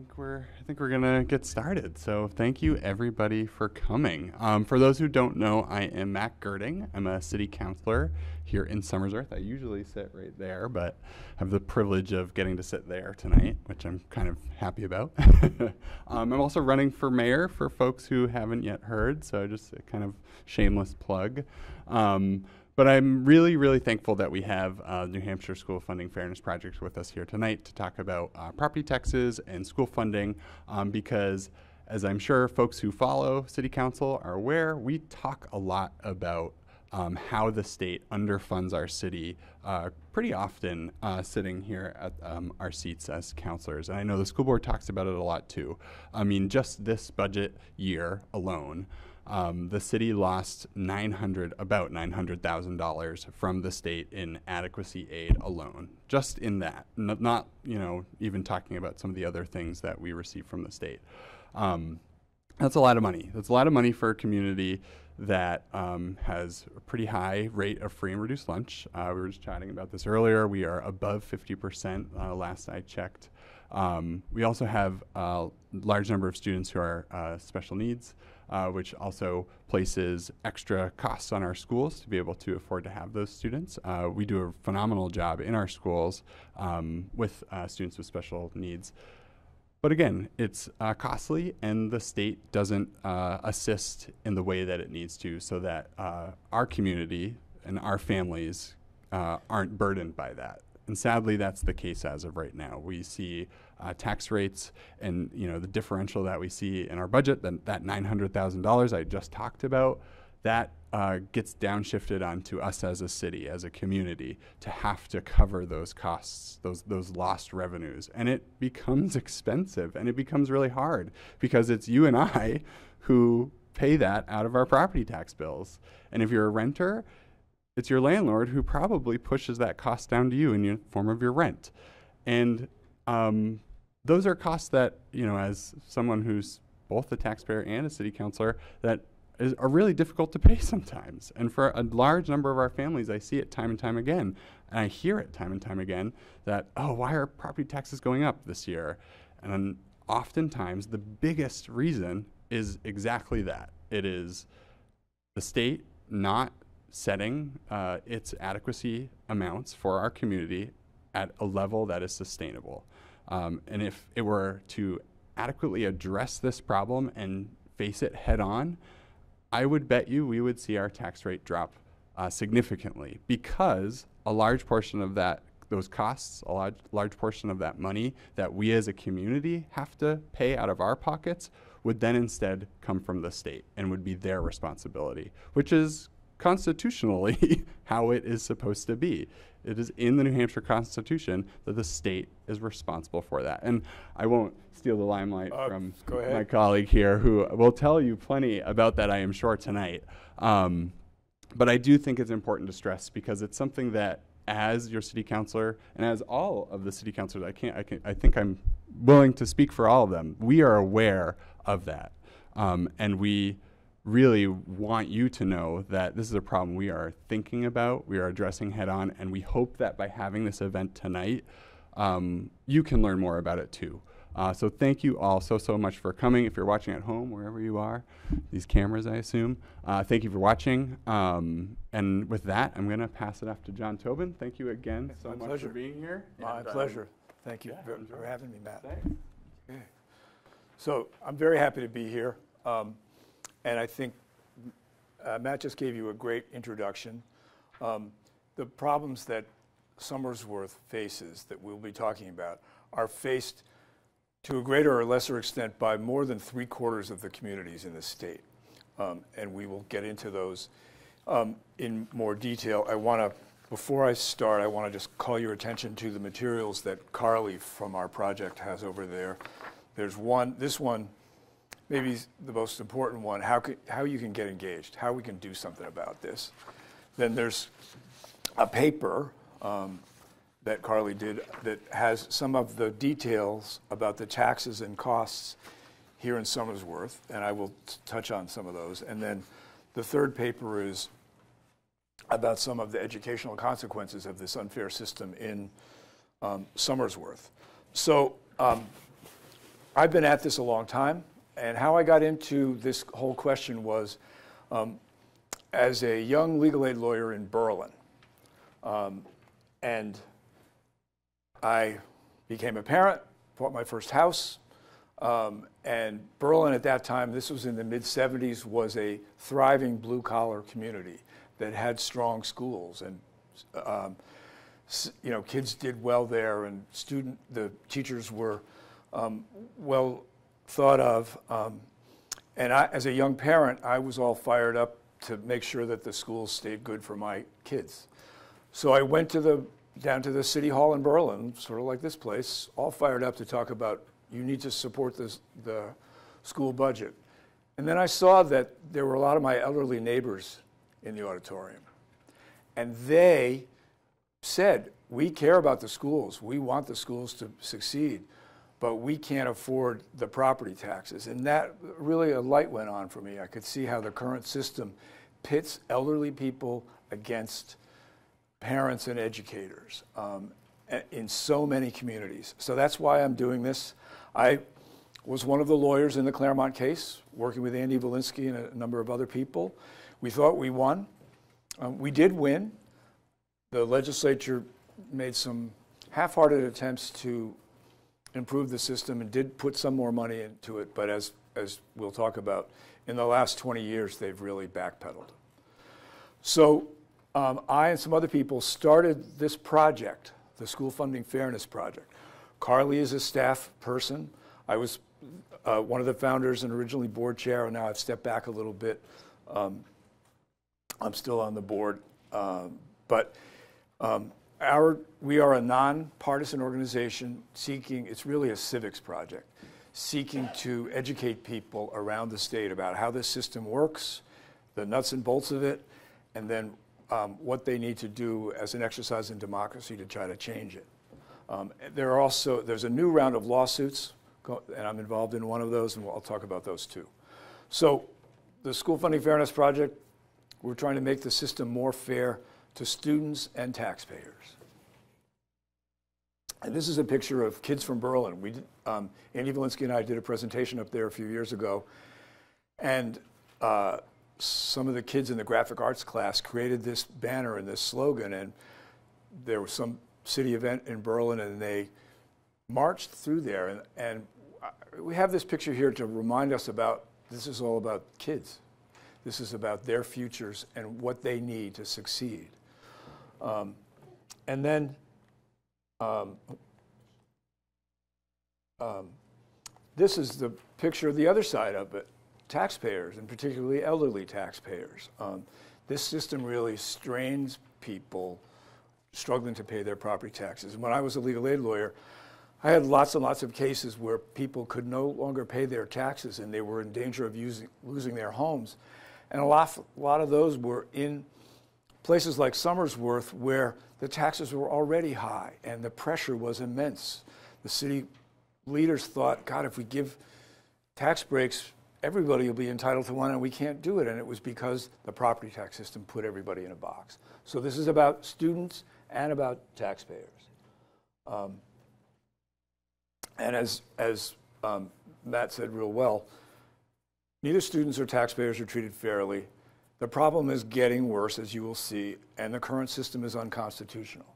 think we're I think we're gonna get started. So thank you everybody for coming. Um, for those who don't know, I am Matt Gerding. I'm a city councilor here in Somersworth. I usually sit right there, but have the privilege of getting to sit there tonight, which I'm kind of happy about. um, I'm also running for mayor for folks who haven't yet heard. So just a kind of shameless plug. Um, but I'm really, really thankful that we have uh, New Hampshire School Funding Fairness Project with us here tonight to talk about uh, property taxes and school funding um, because, as I'm sure folks who follow City Council are aware, we talk a lot about um, how the state underfunds our city uh, pretty often uh, sitting here at um, our seats as councilors. And I know the school board talks about it a lot too. I mean, just this budget year alone, um, the city lost 900, about $900,000 from the state in adequacy aid alone, just in that, N- not, you know, even talking about some of the other things that we receive from the state. Um, that's a lot of money. That's a lot of money for a community that um, has a pretty high rate of free and reduced lunch. Uh, we were just chatting about this earlier. We are above 50% uh, last I checked. Um, we also have a large number of students who are uh, special needs uh, which also places extra costs on our schools to be able to afford to have those students. Uh, we do a phenomenal job in our schools um, with uh, students with special needs. But again, it's uh, costly, and the state doesn't uh, assist in the way that it needs to so that uh, our community and our families aren't burdened by that. And sadly, that's the case as of right now. We see uh, tax rates and you know the differential that we see in our budget, then that $900,000 I just talked about, that uh, gets downshifted onto us as a city, as a community, to have to cover those costs, those those lost revenues, and it becomes expensive, and it becomes really hard because it's you and I who pay that out of our property tax bills, and if you're a renter, it's your landlord who probably pushes that cost down to you in the form of your rent. And um, those are costs that, you know, as someone who's both a taxpayer and a city councilor, that is, are really difficult to pay sometimes. And for a large number of our families, I see it time and time again. And I hear it time and time again that, oh, why are property taxes going up this year? And oftentimes, the biggest reason is exactly that it is the state not setting uh, its adequacy amounts for our community at a level that is sustainable. Um, and if it were to adequately address this problem and face it head on, I would bet you we would see our tax rate drop uh, significantly because a large portion of that those costs, a large, large portion of that money that we as a community have to pay out of our pockets would then instead come from the state and would be their responsibility, which is constitutionally how it is supposed to be. It is in the New Hampshire Constitution that the state is responsible for that. And I won't steal the limelight uh, from my colleague here, who will tell you plenty about that, I am sure, tonight. Um, but I do think it's important to stress because it's something that, as your city councilor and as all of the city councilors, I can't, I, can, I think I'm willing to speak for all of them. We are aware of that, um, and we really want you to know that this is a problem we are thinking about, we are addressing head on, and we hope that by having this event tonight, um, you can learn more about it too. Uh, so thank you all so, so much for coming. If you're watching at home, wherever you are, these cameras, I assume, uh, thank you for watching. Um, and with that, I'm going to pass it off to John Tobin. Thank you again so much pleasure. for being here. My and, um, pleasure. Thank you yeah, for, for, having me, Matt. Okay. So I'm very happy to be here. Um, and I think uh, Matt just gave you a great introduction. Um, the problems that Somersworth faces that we'll be talking about are faced to a greater or lesser extent by more than three quarters of the communities in the state. Um, and we will get into those um, in more detail. I want to, before I start, I want to just call your attention to the materials that Carly from our project has over there. There's one, this one maybe the most important one, how, can, how you can get engaged, how we can do something about this. Then there's a paper um, that Carly did that has some of the details about the taxes and costs here in Somersworth, and I will touch on some of those. And then the third paper is about some of the educational consequences of this unfair system in um, Somersworth. So um, I've been at this a long time, and how I got into this whole question was um, as a young legal aid lawyer in Berlin. Um, and I became a parent, bought my first house, um, and Berlin at that time, this was in the mid 70s, was a thriving blue collar community that had strong schools. And, um, you know, kids did well there, and student, the teachers were um, well thought of. Um, and I, as a young parent, I was all fired up to make sure that the schools stayed good for my kids. So I went to the down to the city hall in Berlin, sort of like this place, all fired up to talk about you need to support this, the school budget. And then I saw that there were a lot of my elderly neighbors in the auditorium. And they said, We care about the schools. We want the schools to succeed, but we can't afford the property taxes. And that really a light went on for me. I could see how the current system pits elderly people against parents and educators um, in so many communities. So that's why I'm doing this. I was one of the lawyers in the Claremont case, working with Andy Volinsky and a number of other people. We thought we won. Um, we did win. The legislature made some half hearted attempts to improve the system and did put some more money into it, but as, as we'll talk about, in the last 20 years, they've really backpedaled. So um, I and some other people started this project, the School Funding Fairness Project. Carly is a staff person. I was uh, one of the founders and originally board chair, and now I've stepped back a little bit. Um, I'm still on the board, um, but um, our we are a nonpartisan organization seeking. It's really a civics project, seeking to educate people around the state about how this system works, the nuts and bolts of it, and then um, what they need to do as an exercise in democracy to try to change it. Um, there are also, there's a new round of lawsuits, and I'm involved in one of those, and I'll talk about those too. So the School Funding Fairness Project, we're trying to make the system more fair to students and taxpayers. And this is a picture of kids from Berlin. We um, Andy Volinsky and I did a presentation up there a few years ago, and uh, some of the kids in the graphic arts class created this banner and this slogan, and there was some city event in Berlin, and they marched through there. And, and we have this picture here to remind us about this is all about kids. This is about their futures and what they need to succeed. Um, and then um, um, this is the picture of the other side of it taxpayers, and particularly elderly taxpayers. Um, this system really strains people struggling to pay their property taxes. And when I was a legal aid lawyer, I had lots and lots of cases where people could no longer pay their taxes and they were in danger of using, losing their homes. And a lot, a lot of those were in places like Somersworth where the taxes were already high and the pressure was immense. The city leaders thought, God, if we give tax breaks, everybody will be entitled to one and we can't do it. And it was because the property tax system put everybody in a box. So this is about students and about taxpayers. Um, and as, as um, Matt said real well, neither students or taxpayers are treated fairly. The problem is getting worse, as you will see, and the current system is unconstitutional.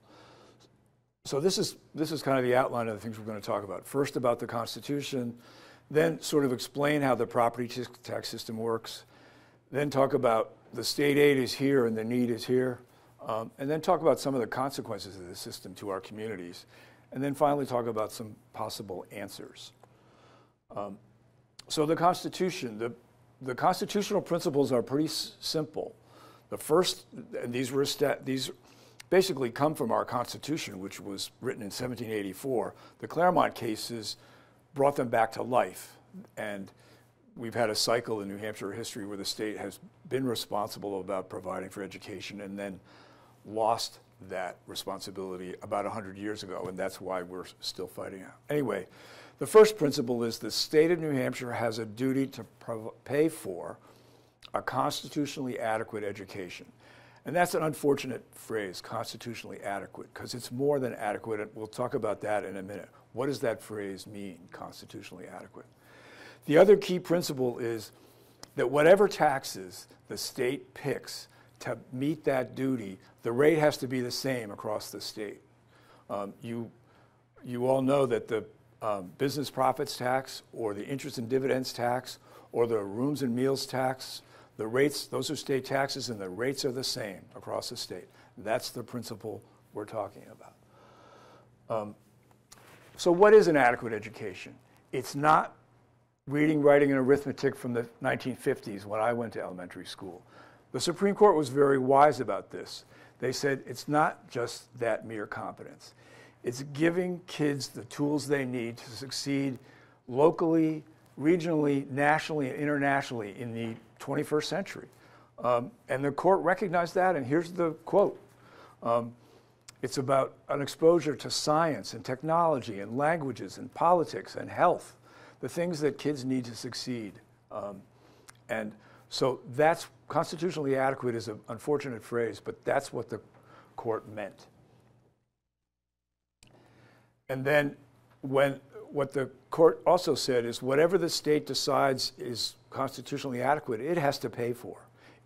So this is, this is kind of the outline of the things we're going to talk about. First about the Constitution, then sort of explain how the property tax system works, then talk about the state aid is here and the need is here, um, and then talk about some of the consequences of the system to our communities, and then finally talk about some possible answers. Um, so the Constitution, the, the constitutional principles are pretty simple. The first, and these were these basically come from our Constitution, which was written in 1784. The Claremont cases brought them back to life, and we've had a cycle in New Hampshire history where the state has been responsible about providing for education, and then lost that responsibility about 100 years ago, and that's why we're still fighting it. Anyway, the first principle is the state of New Hampshire has a duty to pay for a constitutionally adequate education. And that's an unfortunate phrase, constitutionally adequate, because it's more than adequate, and we'll talk about that in a minute. What does that phrase mean, constitutionally adequate? The other key principle is that whatever taxes the state picks to meet that duty, the rate has to be the same across the state. Um, you, you all know that the um, business profits tax or the interest and dividends tax or the rooms and meals tax, the rates, those are state taxes and the rates are the same across the state. That's the principle we're talking about. Um, so, what is an adequate education? It's not reading, writing, and arithmetic from the 1950s when I went to elementary school. The Supreme Court was very wise about this. They said it's not just that mere competence, it's giving kids the tools they need to succeed locally, regionally, nationally, and internationally in the 21st century. Um, and the court recognized that, and here's the quote. Um, it's about an exposure to science and technology and languages and politics and health, the things that kids need to succeed. Um, and so that's constitutionally adequate is an unfortunate phrase, but that's what the court meant. And then when what the court also said is whatever the state decides is constitutionally adequate, it has to pay for.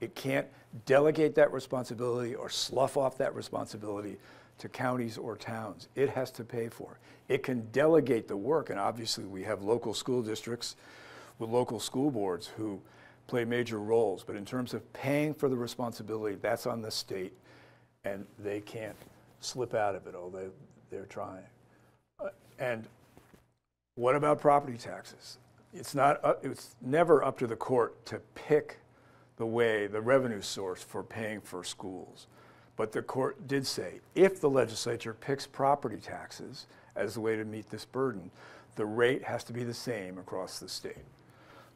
It can't delegate that responsibility or slough off that responsibility to counties or towns. It has to pay for. It can delegate the work, and obviously we have local school districts with local school boards who play major roles. But in terms of paying for the responsibility, that's on the state, and they can't slip out of it, although they're trying. And what about property taxes? It's not. Uh, it's never up to the court to pick the way, the revenue source for paying for schools. But the court did say if the legislature picks property taxes as the way to meet this burden, the rate has to be the same across the state.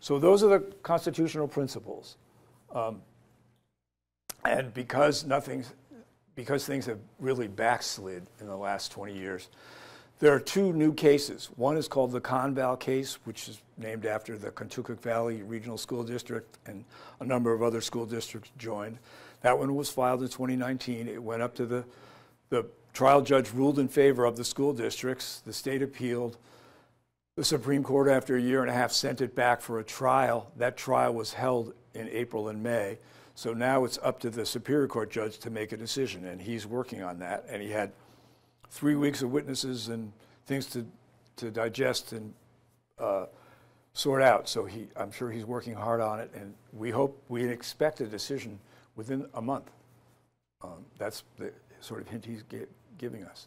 So those are the constitutional principles. Um, and because because things have really backslid in the last 20 years, there are two new cases. One is called the Conval case, which is named after the Contoocook Valley Regional School District, and a number of other school districts joined. That one was filed in 2019. It went up to the, the trial judge ruled in favor of the school districts. The state appealed. The Supreme Court, after a year and a half, sent it back for a trial. That trial was held in April and May. So now it's up to the Superior Court judge to make a decision, and he's working on that. And he had three weeks of witnesses and things to, to digest and uh, sort out. So he, I'm sure he's working hard on it, and we hope we expect a decision within a month. Um, that's the sort of hint he's giving us.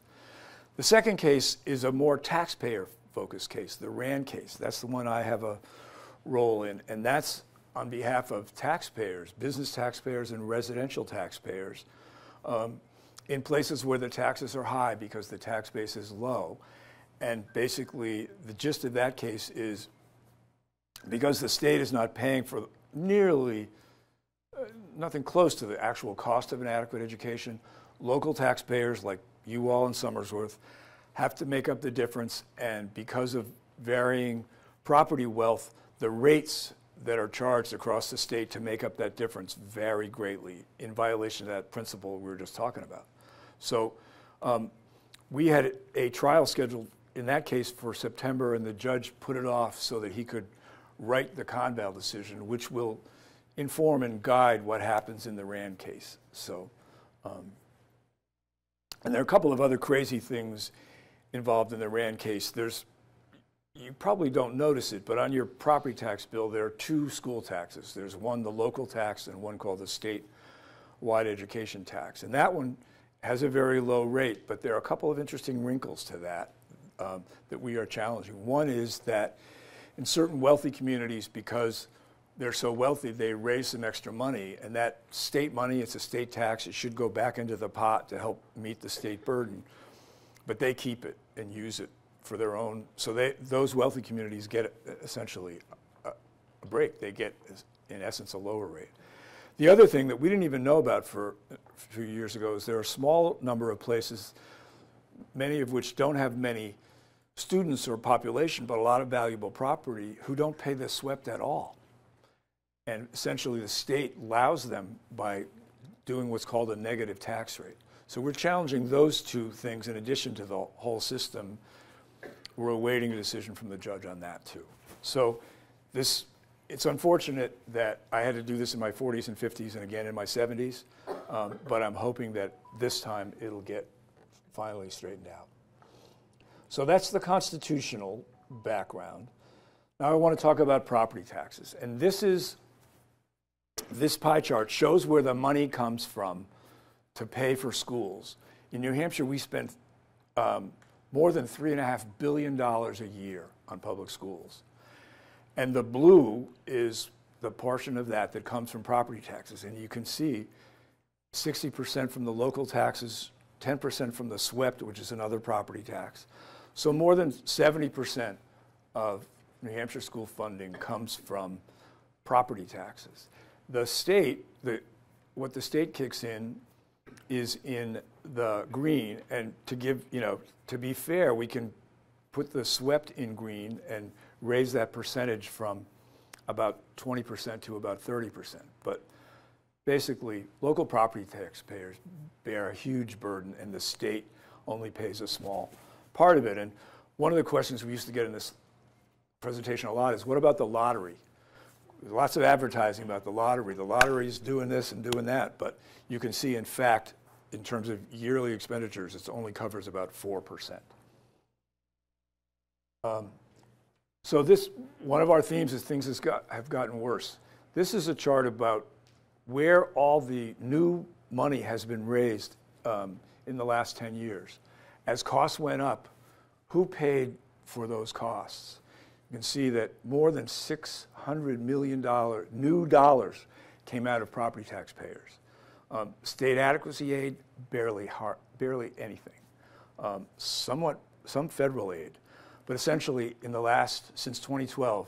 The second case is a more taxpayer focused case, the RAND case. That's the one I have a role in, and that's on behalf of taxpayers, business taxpayers and residential taxpayers, um, in places where the taxes are high because the tax base is low. And basically, the gist of that case is because the state is not paying for nearly uh, nothing close to the actual cost of an adequate education, local taxpayers like you all in Somersworth have to make up the difference. And because of varying property wealth, the rates that are charged across the state to make up that difference vary greatly in violation of that principle we were just talking about. So um, we had a trial scheduled in that case for September, and the judge put it off so that he could write the Conval decision, which will inform and guide what happens in the Rand case. So, um, and there are a couple of other crazy things involved in the Rand case. There's, you probably don't notice it, but on your property tax bill, there are two school taxes. There's one, the local tax, and one called the state-wide education tax. And that one has a very low rate, but there are a couple of interesting wrinkles to that um, that we are challenging. One is that in certain wealthy communities, because they're so wealthy, they raise some extra money, and that state money, it's a state tax, it should go back into the pot to help meet the state burden but they keep it and use it for their own. So they, those wealthy communities get essentially a, a break. They get, in essence, a lower rate. The other thing that we didn't even know about for a few years ago is there are a small number of places, many of which don't have many students or population, but a lot of valuable property, who don't pay the SWEPT at all. And essentially, the state allows them by doing what's called a negative tax rate. So we're challenging those two things in addition to the whole system we're awaiting a decision from the judge on that too. So this, it's unfortunate that I had to do this in my 40s and 50s and again in my 70s, um, but I'm hoping that this time it'll get finally straightened out. So that's the constitutional background. Now I want to talk about property taxes. And this is, this pie chart shows where the money comes from to pay for schools. In New Hampshire, we spend um, more than $3.5 billion a year on public schools. And the blue is the portion of that that comes from property taxes. And you can see 60% from the local taxes, 10% from the SWEPT, which is another property tax. So more than 70% of New Hampshire school funding comes from property taxes. The state, the, what the state kicks in is in the green. And to give, you know, to be fair, we can put the SWEPT in green and raise that percentage from about 20% to about 30%. But basically, local property taxpayers bear a huge burden, and the state only pays a small part of it. And one of the questions we used to get in this presentation a lot is what about the lottery? Lots of advertising about the lottery. The lottery is doing this and doing that, but you can see, in fact, in terms of yearly expenditures, it only covers about 4%. Um, so this, one of our themes is things got, have gotten worse. This is a chart about where all the new money has been raised um, in the last 10 years. As costs went up, who paid for those costs? You can see that more than $600 million new dollars came out of property taxpayers. Um, state adequacy aid, barely, barely anything. Um, somewhat, some federal aid. But essentially, in the last, since 2012,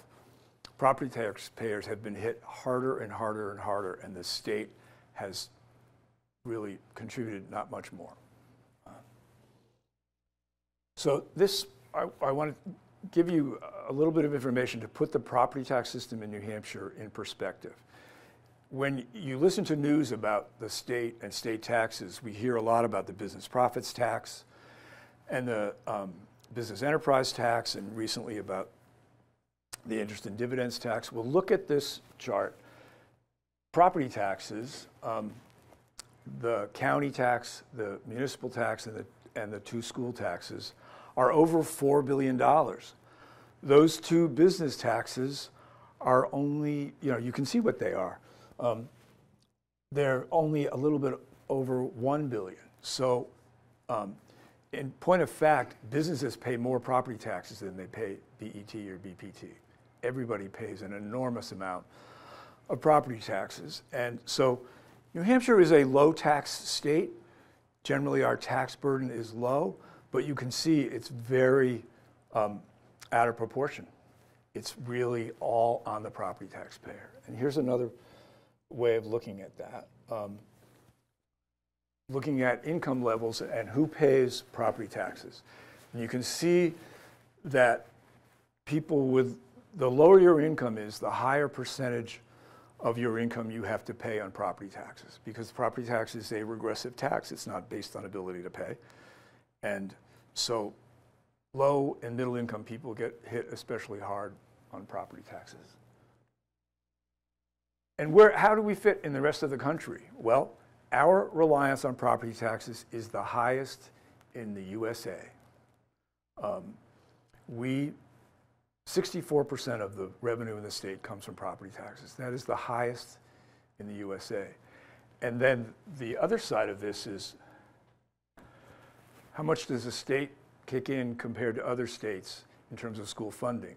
property taxpayers have been hit harder and harder and harder, and the state has really contributed not much more. So this, I, I want to give you a little bit of information to put the property tax system in New Hampshire in perspective when you listen to news about the state and state taxes, we hear a lot about the business profits tax and the um, business enterprise tax, and recently about the interest and dividends tax. We'll look at this chart. Property taxes, um, the county tax, the municipal tax, and the, and the two school taxes are over $4 billion. Those two business taxes are only, you know, you can see what they are. Um, they're only a little bit over 1 billion. So um, in point of fact, businesses pay more property taxes than they pay BET or BPT. Everybody pays an enormous amount of property taxes. And so New Hampshire is a low tax state. Generally, our tax burden is low, but you can see it's very um, out of proportion. It's really all on the property taxpayer. And here's another way of looking at that. Um, looking at income levels and who pays property taxes. And you can see that people with the lower your income is, the higher percentage of your income you have to pay on property taxes because property tax is a regressive tax. It's not based on ability to pay. And so low and middle income people get hit especially hard on property taxes. And where, how do we fit in the rest of the country? Well, our reliance on property taxes is the highest in the USA. Um, we, 64% of the revenue in the state comes from property taxes. That is the highest in the USA. And then the other side of this is how much does the state kick in compared to other states in terms of school funding?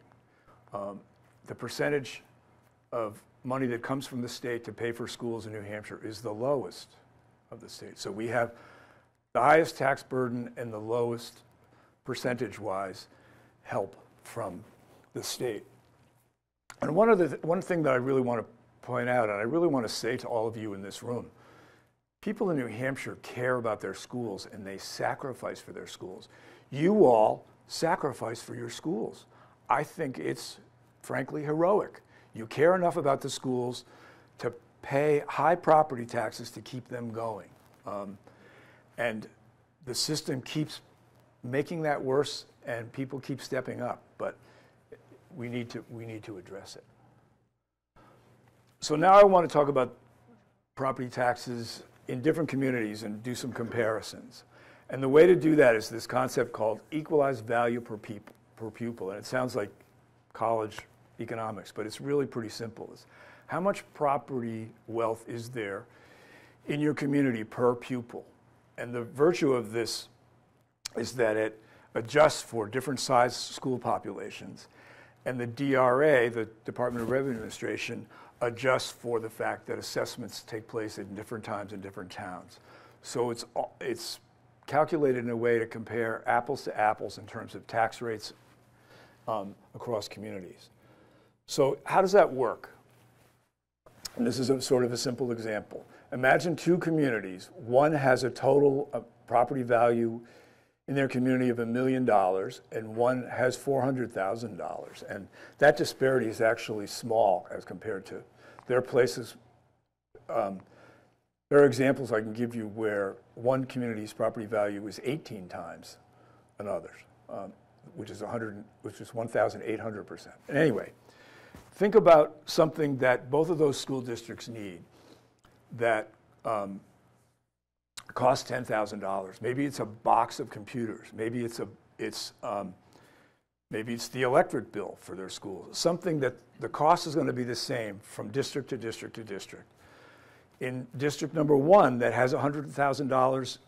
Um, the percentage of money that comes from the state to pay for schools in New Hampshire is the lowest of the state. So we have the highest tax burden and the lowest percentage-wise help from the state. And one, of the th one thing that I really want to point out, and I really want to say to all of you in this room, people in New Hampshire care about their schools and they sacrifice for their schools. You all sacrifice for your schools. I think it's frankly heroic. You care enough about the schools to pay high property taxes to keep them going. Um, and the system keeps making that worse and people keep stepping up, but we need to, we need to address it. So now I want to talk about property taxes in different communities and do some comparisons. And the way to do that is this concept called equalized value per, peop- per pupil. And it sounds like college economics, but it's really pretty simple. It's how much property wealth is there in your community per pupil? And the virtue of this is that it adjusts for different size school populations. And the DRA, the Department of Revenue Administration, adjusts for the fact that assessments take place at different times in different towns. So it's, it's calculated in a way to compare apples to apples in terms of tax rates um, across communities. So how does that work? And this is a, sort of a simple example. Imagine two communities. One has a total uh, property value in their community of a million dollars, and one has $400,000. And that disparity is actually small as compared to their places. Um, there are examples I can give you where one community's property value is 18 times another's, um, which is 100, which is 1,800 percent. Anyway, think about something that both of those school districts need that um, costs $10,000. Maybe it's a box of computers. Maybe it's a it's um, maybe it's the electric bill for their schools. Something that the cost is going to be the same from district to district to district. In district number one, that has $100,000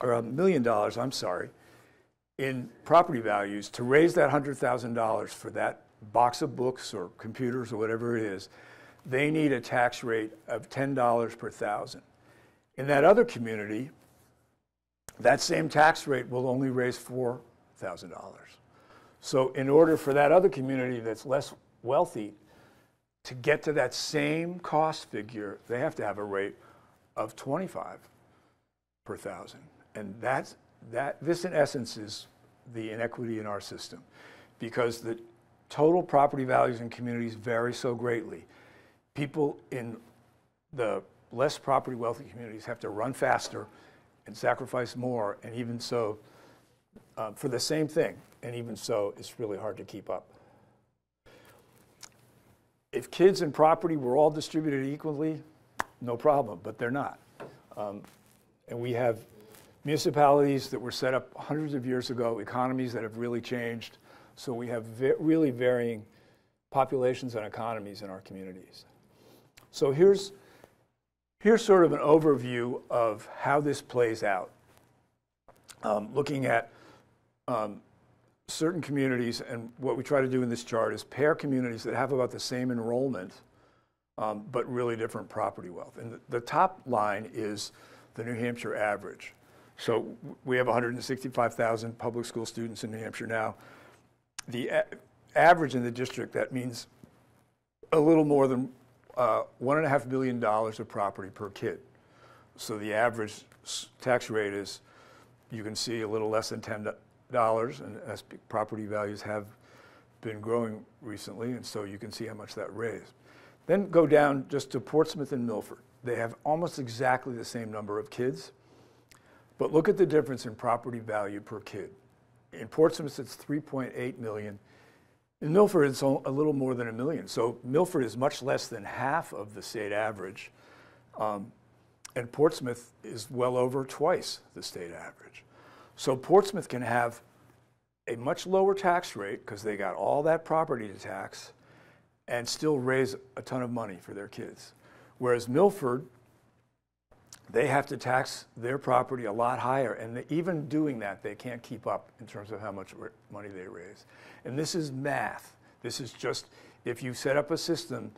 or a million dollars, I'm sorry, in property values, to raise that $100,000 for that box of books or computers or whatever it is, they need a tax rate of $10 per thousand. In that other community, that same tax rate will only raise $4,000. So in order for that other community that's less wealthy to get to that same cost figure, they have to have a rate of 25 per thousand. And that's, that, this in essence is the inequity in our system because the total property values in communities vary so greatly. People in the less property wealthy communities have to run faster and sacrifice more, and even so, uh, for the same thing, and even so, it's really hard to keep up. If kids and property were all distributed equally, no problem, but they're not. Um, and we have municipalities that were set up hundreds of years ago, economies that have really changed. So we have ve- really varying populations and economies in our communities. So here's Here's sort of an overview of how this plays out. Um, looking at um, certain communities, and what we try to do in this chart is pair communities that have about the same enrollment, um, but really different property wealth. And the, the, top line is the New Hampshire average. So we have 165,000 public school students in New Hampshire now. The a- average in the district, that means a little more than uh, one and a half billion dollars of property per kid. So the average tax rate is, you can see, a little less than ten dollars, and as property values have been growing recently, and so you can see how much that raised. Then go down just to Portsmouth and Milford. They have almost exactly the same number of kids, but look at the difference in property value per kid. In Portsmouth, it's 3.8 million. In Milford, it's a little more than a million. So Milford is much less than half of the state average. Um, and Portsmouth is well over twice the state average. So Portsmouth can have a much lower tax rate because they got all that property to tax and still raise a ton of money for their kids. Whereas Milford, they have to tax their property a lot higher. And even doing that, they can't keep up in terms of how much money they raise. And this is math. This is just if you set up a system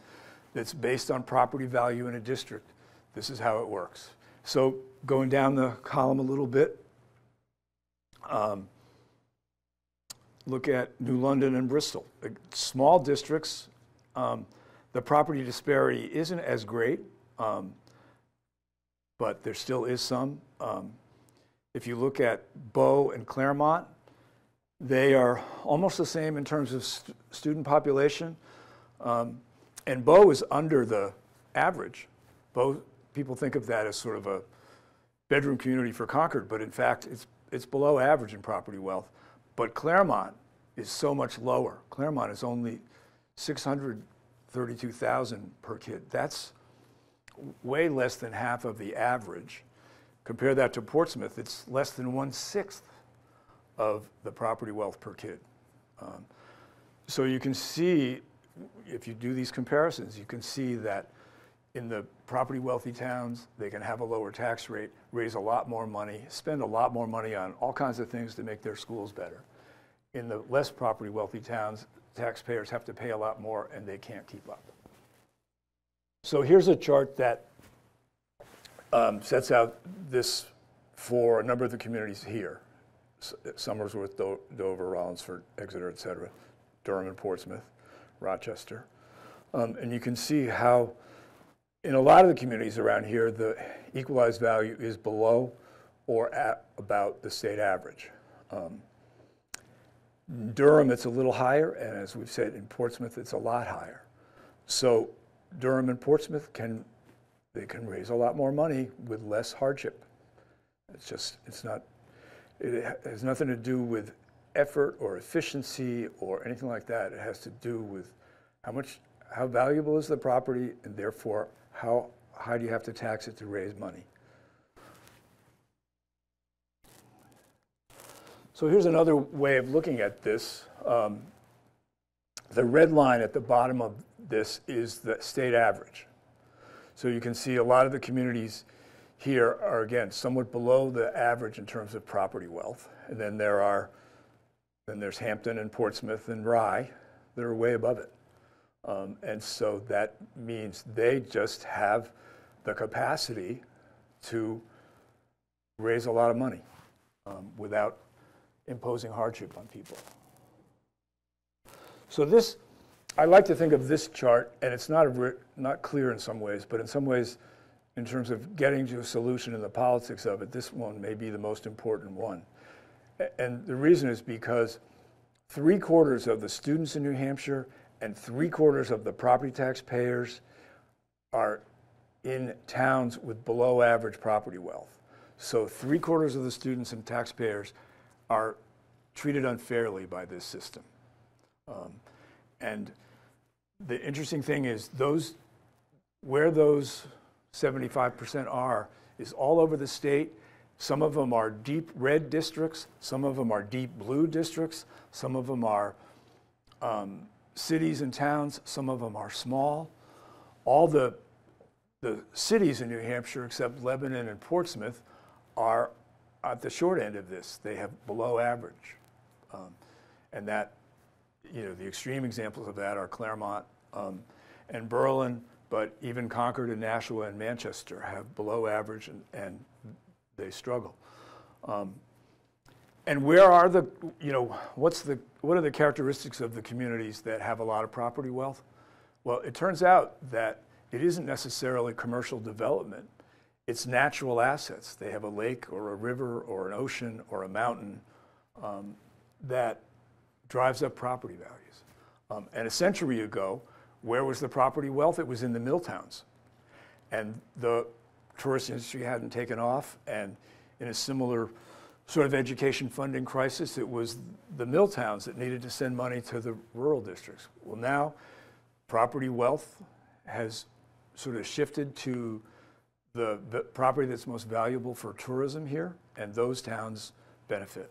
that's based on property value in a district, this is how it works. So going down the column a little bit, um, look at New London and Bristol. Small districts, um, the property disparity isn't as great. Um, but there still is some. Um, if you look at Bow and Claremont, they are almost the same in terms of st- student population. Um, and Bow is under the average. Bow, people think of that as sort of a bedroom community for Concord, but in fact, it's, it's below average in property wealth. But Claremont is so much lower. Claremont is only 632,000 per kid. That's way less than half of the average. Compare that to Portsmouth, it's less than one sixth of the property wealth per kid. Um, so you can see, if you do these comparisons, you can see that in the property wealthy towns, they can have a lower tax rate, raise a lot more money, spend a lot more money on all kinds of things to make their schools better. In the less property wealthy towns, taxpayers have to pay a lot more and they can't keep up. So here's a chart that um, sets out this for a number of the communities here. Somersworth, Do Dover, Rollinsford, Exeter, et cetera, Durham and Portsmouth, Rochester. Um, and you can see how in a lot of the communities around here, the equalized value is below or at about the state average. Um, Durham, it's a little higher, and as we've said, in Portsmouth, it's a lot higher. So Durham and Portsmouth can, they can raise a lot more money with less hardship. It's just, it's not, it has nothing to do with effort or efficiency or anything like that. It has to do with how much, how valuable is the property, and therefore how high do you have to tax it to raise money? So here's another way of looking at this. Um, the red line at the bottom of this is the state average. So you can see a lot of the communities here are, again, somewhat below the average in terms of property wealth. And then there are, then there's Hampton and Portsmouth and Rye that are way above it. Um, and so that means they just have the capacity to raise a lot of money um, without imposing hardship on people. So this, I like to think of this chart, and it's not, not clear in some ways, but in some ways, in terms of getting to a solution in the politics of it, this one may be the most important one. And the reason is because three quarters of the students in New Hampshire and three quarters of the property tax payers are in towns with below average property wealth. So three quarters of the students and taxpayers are treated unfairly by this system. Um, and the interesting thing is those, where those 75% are is all over the state. Some of them are deep red districts. Some of them are deep blue districts. Some of them are um, cities and towns. Some of them are small. All the, the cities in New Hampshire, except Lebanon and Portsmouth, are at the short end of this. They have below average. Um, and that, you know, the extreme examples of that are Claremont um, and Berlin, but even Concord and Nashua and Manchester have below average and, and they struggle. Um, and where are the, you know, what's the, what are the characteristics of the communities that have a lot of property wealth? Well, it turns out that it isn't necessarily commercial development. It's natural assets. They have a lake or a river or an ocean or a mountain um, that drives up property values. Um, and a century ago, where was the property wealth? It was in the mill towns. And the tourist industry hadn't taken off. And in a similar sort of education funding crisis, it was the mill towns that needed to send money to the rural districts. Well, now property wealth has sort of shifted to the, the property that's most valuable for tourism here, and those towns benefit.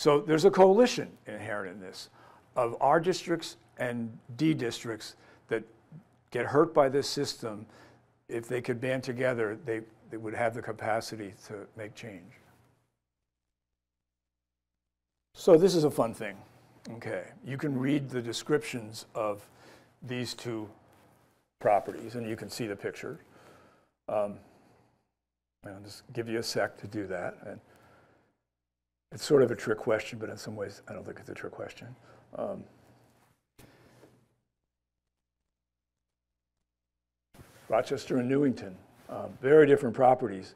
So there's a coalition inherent in this of R districts and D districts that get hurt by this system. If they could band together, they, they would have the capacity to make change. So this is a fun thing. Okay, you can read the descriptions of these two properties, and you can see the picture. Um, I'll just give you a sec to do that. And it's sort of a trick question, but in some ways, I don't think it's a trick question. Um, Rochester and Newington, uh, very different properties,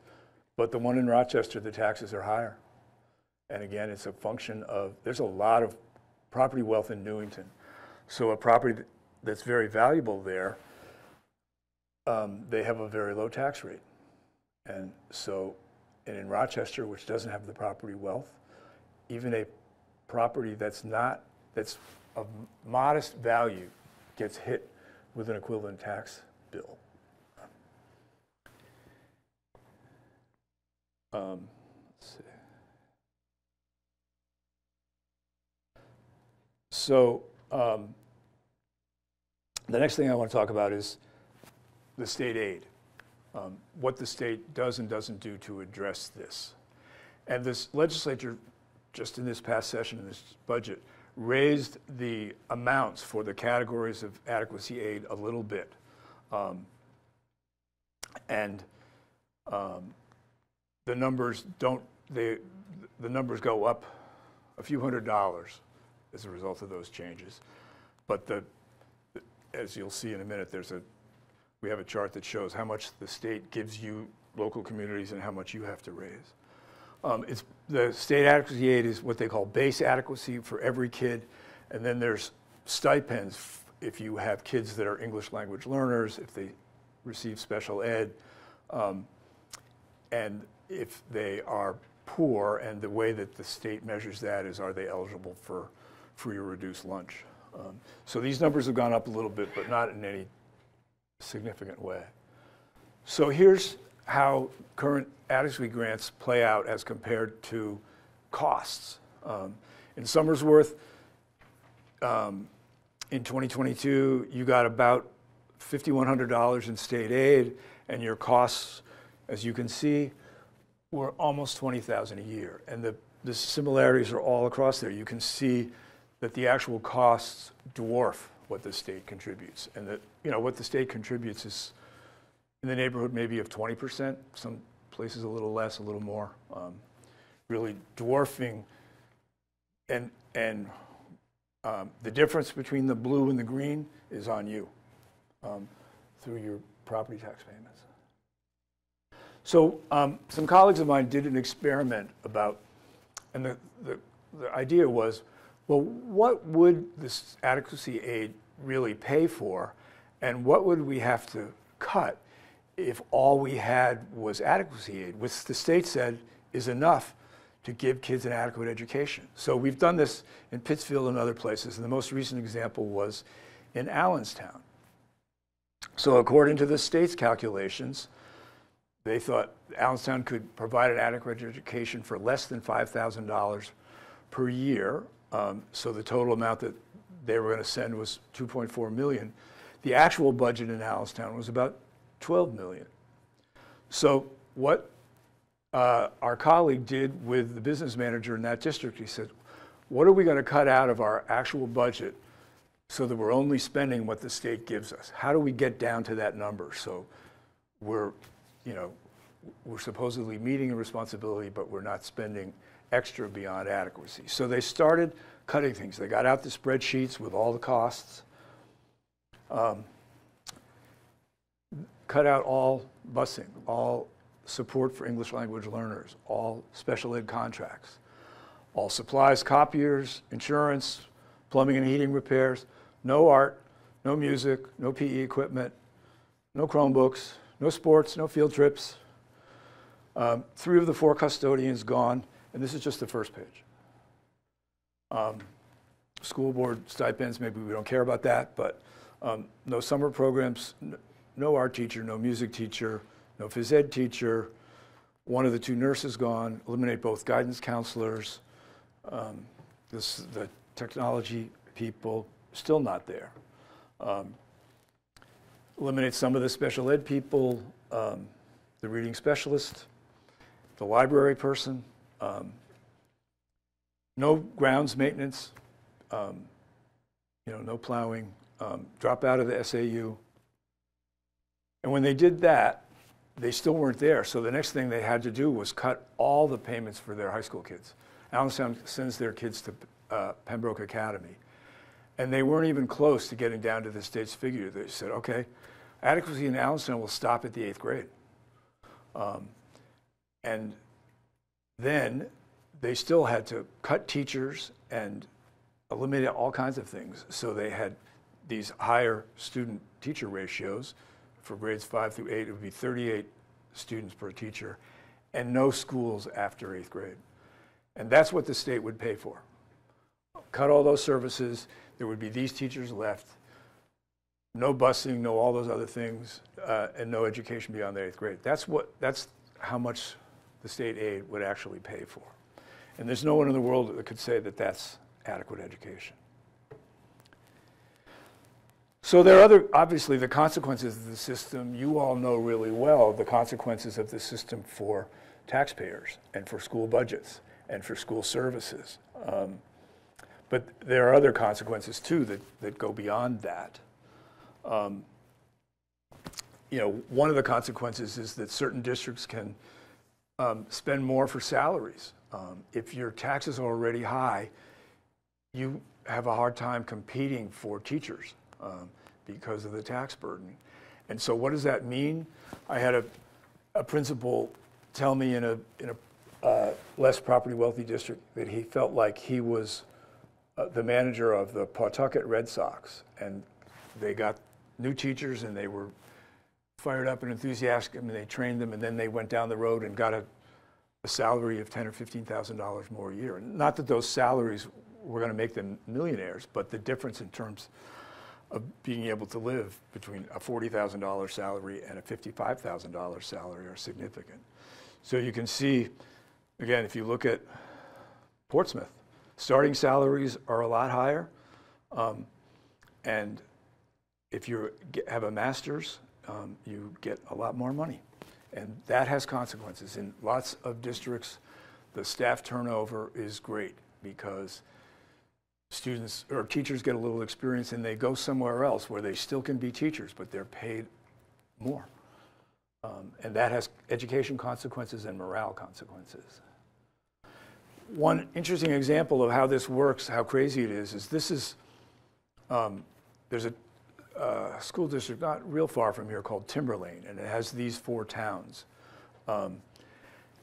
but the one in Rochester, the taxes are higher. And again, it's a function of, there's a lot of property wealth in Newington. So a property that's very valuable there, um, they have a very low tax rate. And so, and in Rochester, which doesn't have the property wealth, even a property that's not, that's of modest value gets hit with an equivalent tax bill. Um. So um, the next thing I want to talk about is the state aid, um, what the state does and doesn't do to address this. And this legislature, just in this past session, in this budget, raised the amounts for the categories of adequacy aid a little bit. Um, and um, the numbers don't, they, the numbers go up a few hundred dollars as a result of those changes. But the, as you'll see in a minute, there's a, we have a chart that shows how much the state gives you local communities and how much you have to raise. Um, it's, the state adequacy aid is what they call base adequacy for every kid. And then there's stipends if you have kids that are English language learners, if they receive special ed, um, and if they are poor. And the way that the state measures that is are they eligible for free or reduced lunch? Um, so these numbers have gone up a little bit, but not in any significant way. So here's how current adequacy grants play out as compared to costs. Um, in Somersworth, um, in 2022, you got about $5,100 in state aid, and your costs, as you can see, were almost 20,000 a year. And the, the similarities are all across there. You can see that the actual costs dwarf what the state contributes, and that you know what the state contributes is in the neighborhood maybe of 20%, some places a little less, a little more, um, really dwarfing. And, and um, the difference between the blue and the green is on you um, through your property tax payments. So um, some colleagues of mine did an experiment about, and the, the, the idea was, well, what would this adequacy aid really pay for, and what would we have to cut if all we had was adequacy aid, which the state said is enough to give kids an adequate education. So we've done this in Pittsfield and other places, and the most recent example was in Allenstown. So according to the state's calculations, they thought Allenstown could provide an adequate education for less than $5,000 per year. Um, so the total amount that they were going to send was 2.4 million. The actual budget in Allenstown was about 12 million. So what uh, our colleague did with the business manager in that district, he said, what are we going to cut out of our actual budget so that we're only spending what the state gives us? How do we get down to that number? So we're, you know, we're supposedly meeting a responsibility, but we're not spending extra beyond adequacy. So they started cutting things. They got out the spreadsheets with all the costs. Um, cut out all busing, all support for English language learners, all special ed contracts, all supplies, copiers, insurance, plumbing and heating repairs, no art, no music, no PE equipment, no Chromebooks, no sports, no field trips. Um, three of the four custodians gone, and this is just the first page. Um, school board stipends, maybe we don't care about that, but um, no summer programs, no art teacher, no music teacher, no phys ed teacher, one of the two nurses gone, eliminate both guidance counselors, um, this, the technology people, still not there. Um, eliminate some of the special ed people, um, the reading specialist, the library person, um, no grounds maintenance, um, you know, no plowing, um, drop out of the SAU, and when they did that, they still weren't there. So the next thing they had to do was cut all the payments for their high school kids. Allenstown sends their kids to uh, Pembroke Academy. And they weren't even close to getting down to the state's figure. They said, okay, adequacy in Allenstown will stop at the eighth grade. Um, and then they still had to cut teachers and eliminate all kinds of things. So they had these higher student teacher ratios for grades five through eight, it would be 38 students per teacher, and no schools after eighth grade. And that's what the state would pay for. cut all those services, there would be these teachers left, no busing, no all those other things, uh, and no education beyond the eighth grade. That's what, that's how much the state aid would actually pay for. And there's no one in the world that could say that that's adequate education. So there are other, obviously, the consequences of the system, you all know really well the consequences of the system for taxpayers and for school budgets and for school services. Um, but there are other consequences too that, that go beyond that. Um, you know, one of the consequences is that certain districts can um, spend more for salaries. Um, if your taxes are already high, you have a hard time competing for teachers um, because of the tax burden. And so what does that mean? I had a, a principal tell me in a, in a uh, less property wealthy district that he felt like he was uh, the manager of the Pawtucket Red Sox. And they got new teachers and they were fired up and enthusiastic and they trained them and then they went down the road and got a, a salary of ten or fifteen thousand dollars more a year. Not that those salaries were going to make them millionaires, but the difference in terms of being able to live between a $40,000 salary and a $55,000 salary are significant. So you can see, again, if you look at Portsmouth, starting salaries are a lot higher. Um, and if you have a master's, um, you get a lot more money. And that has consequences. In lots of districts, the staff turnover is great because students or teachers get a little experience and they go somewhere else where they still can be teachers, but they're paid more. Um, and that has education consequences and morale consequences. One interesting example of how this works, how crazy it is, is this is, um, there's a uh, school district not real far from here called Timberlane, and it has these four towns. Um,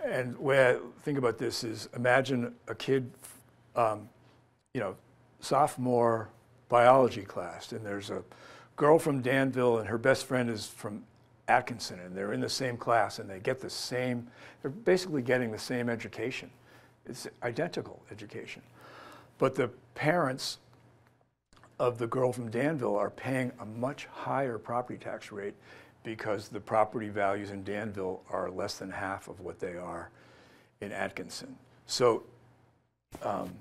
and the way I think about this is imagine a kid, um, you know, sophomore biology class, and there's a girl from Danville, and her best friend is from Atkinson, and they're in the same class, and they get the same, they're basically getting the same education. It's identical education. But the parents of the girl from Danville are paying a much higher property tax rate because the property values in Danville are less than half of what they are in Atkinson. So um,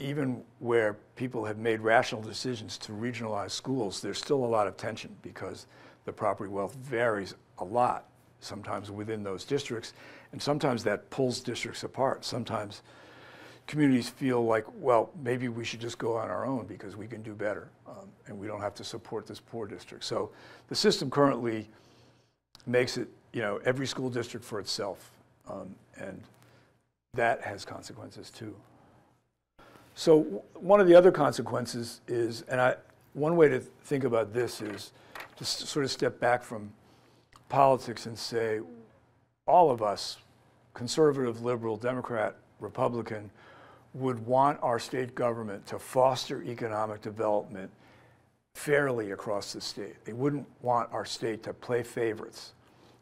even where people have made rational decisions to regionalize schools, there's still a lot of tension because the property wealth varies a lot, sometimes within those districts, and sometimes that pulls districts apart. Sometimes communities feel like, well, maybe we should just go on our own because we can do better, um, and we don't have to support this poor district. So the system currently makes it, you know, every school district for itself, um, and that has consequences too. So one of the other consequences is, and I, one way to think about this is to sort of step back from politics and say, all of us, conservative, liberal, Democrat, Republican, would want our state government to foster economic development fairly across the state. They wouldn't want our state to play favorites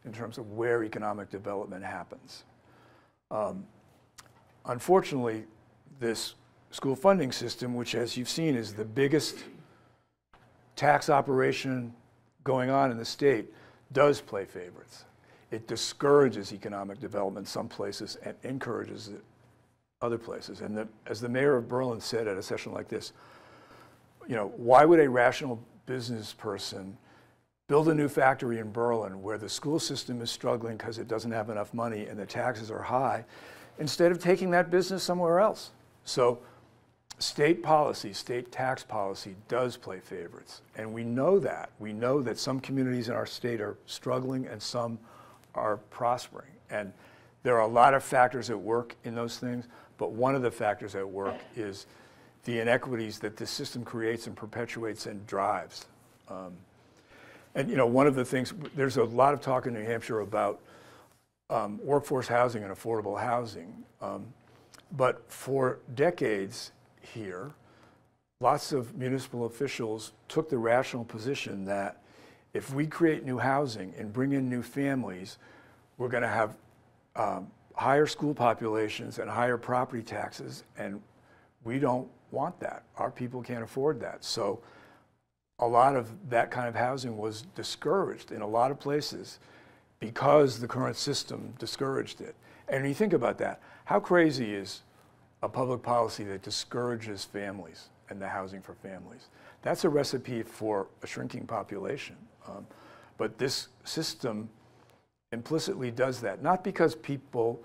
in terms of where economic development happens. Um, unfortunately, this school funding system, which, as you've seen, is the biggest tax operation going on in the state, does play favorites. It discourages economic development some places and encourages it other places. And the, as the mayor of Berlin said at a session like this, you know, why would a rational business person build a new factory in Berlin where the school system is struggling because it doesn't have enough money and the taxes are high, instead of taking that business somewhere else? So state policy, state tax policy does play favorites. And we know that. We know that some communities in our state are struggling and some are prospering. And there are a lot of factors at work in those things, but one of the factors at work is the inequities that this system creates and perpetuates and drives. Um, and you know, one of the things, there's a lot of talk in New Hampshire about um, workforce housing and affordable housing. Um, but for decades, here, lots of municipal officials took the rational position that if we create new housing and bring in new families, we're going to have um, higher school populations and higher property taxes, and we don't want that. Our people can't afford that. So a lot of that kind of housing was discouraged in a lot of places because the current system discouraged it. And you think about that, how crazy is a public policy that discourages families and the housing for families? That's a recipe for a shrinking population. Um, but this system implicitly does that, not because people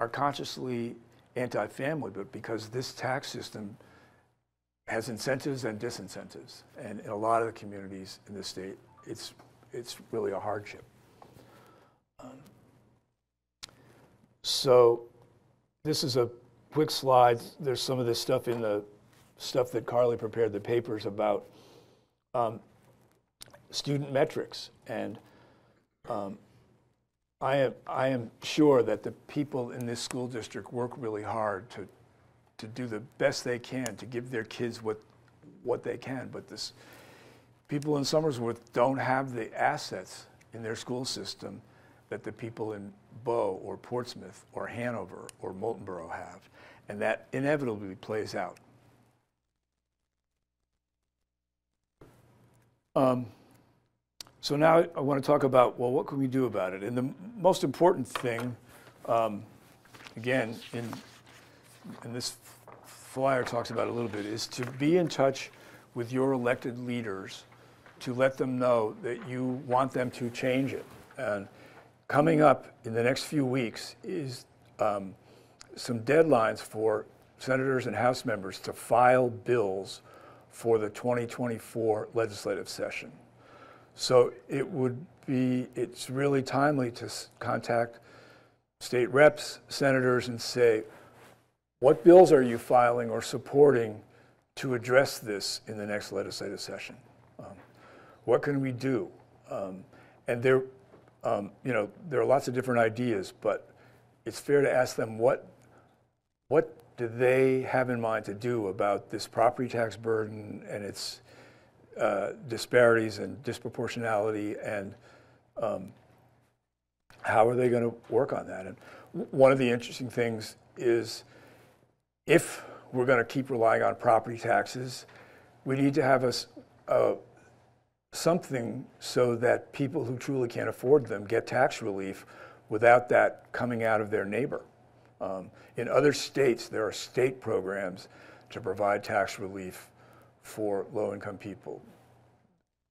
are consciously anti-family, but because this tax system has incentives and disincentives. And in a lot of the communities in the state, it's, it's really a hardship. Um, so this is a quick slide. There's some of this stuff in the stuff that Carly prepared the papers about um, student metrics. And um, I, am, I am sure that the people in this school district work really hard to, to do the best they can to give their kids what, what they can. But this, people in Somersworth don't have the assets in their school system that the people in Bow or Portsmouth or Hanover or Moultonborough have. And that inevitably plays out. Um, so now I want to talk about, well, what can we do about it? And the most important thing, um, again, in, and this flyer talks about a little bit, is to be in touch with your elected leaders to let them know that you want them to change it. And coming up in the next few weeks is um, some deadlines for senators and House members to file bills for the 2024 legislative session. So it would be, it's really timely to contact state reps, senators, and say, what bills are you filing or supporting to address this in the next legislative session? Um, what can we do? Um, and there, um, you know, there are lots of different ideas, but it's fair to ask them what, what do they have in mind to do about this property tax burden and its uh, disparities and disproportionality and um, how are they going to work on that? And one of the interesting things is if we're going to keep relying on property taxes, we need to have a, a, something so that people who truly can't afford them get tax relief without that coming out of their neighbor. Um, in other states, there are state programs to provide tax relief for low-income people.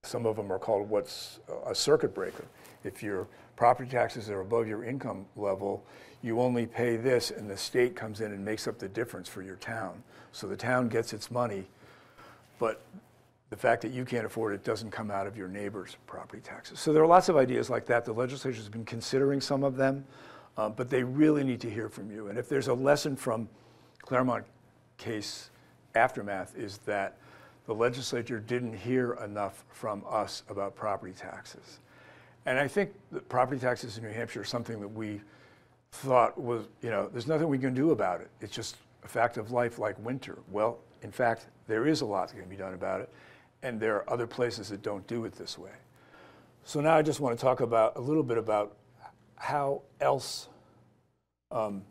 Some of them are called what's a circuit breaker. If your property taxes are above your income level, you only pay this and the state comes in and makes up the difference for your town. So the town gets its money, but the fact that you can't afford it doesn't come out of your neighbor's property taxes. So there are lots of ideas like that. The legislature has been considering some of them, uh, but they really need to hear from you. And if there's a lesson from Claremont case aftermath is that the legislature didn't hear enough from us about property taxes. And I think that property taxes in New Hampshire are something that we thought was, you know, there's nothing we can do about it. It's just a fact of life like winter. Well, in fact, there is a lot that can be done about it, and there are other places that don't do it this way. So now I just want to talk about a little bit about how else, um,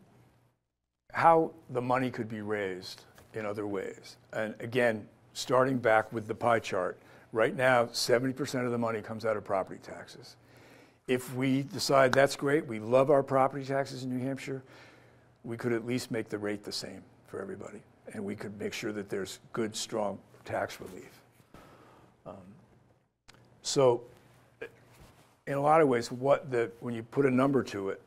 how the money could be raised in other ways. And again, starting back with the pie chart, right now 70% of the money comes out of property taxes. If we decide that's great, we love our property taxes in New Hampshire, we could at least make the rate the same for everybody. And we could make sure that there's good, strong tax relief. Um, so in a lot of ways, what the, when you put a number to it,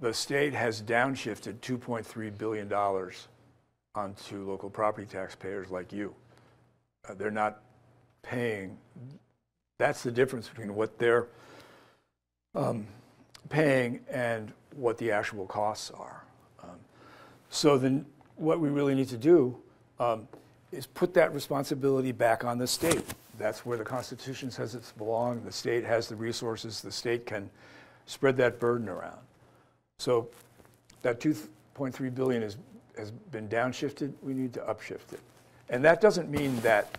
the state has downshifted $2.3 billion onto local property taxpayers like you. Uh, they're not paying. That's the difference between what they're um, paying and what the actual costs are. Um, so then what we really need to do um, is put that responsibility back on the state. That's where the Constitution says it's belong. The state has the resources. The state can spread that burden around. So that 2.3 billion is, has been downshifted. We need to upshift it. And that doesn't mean that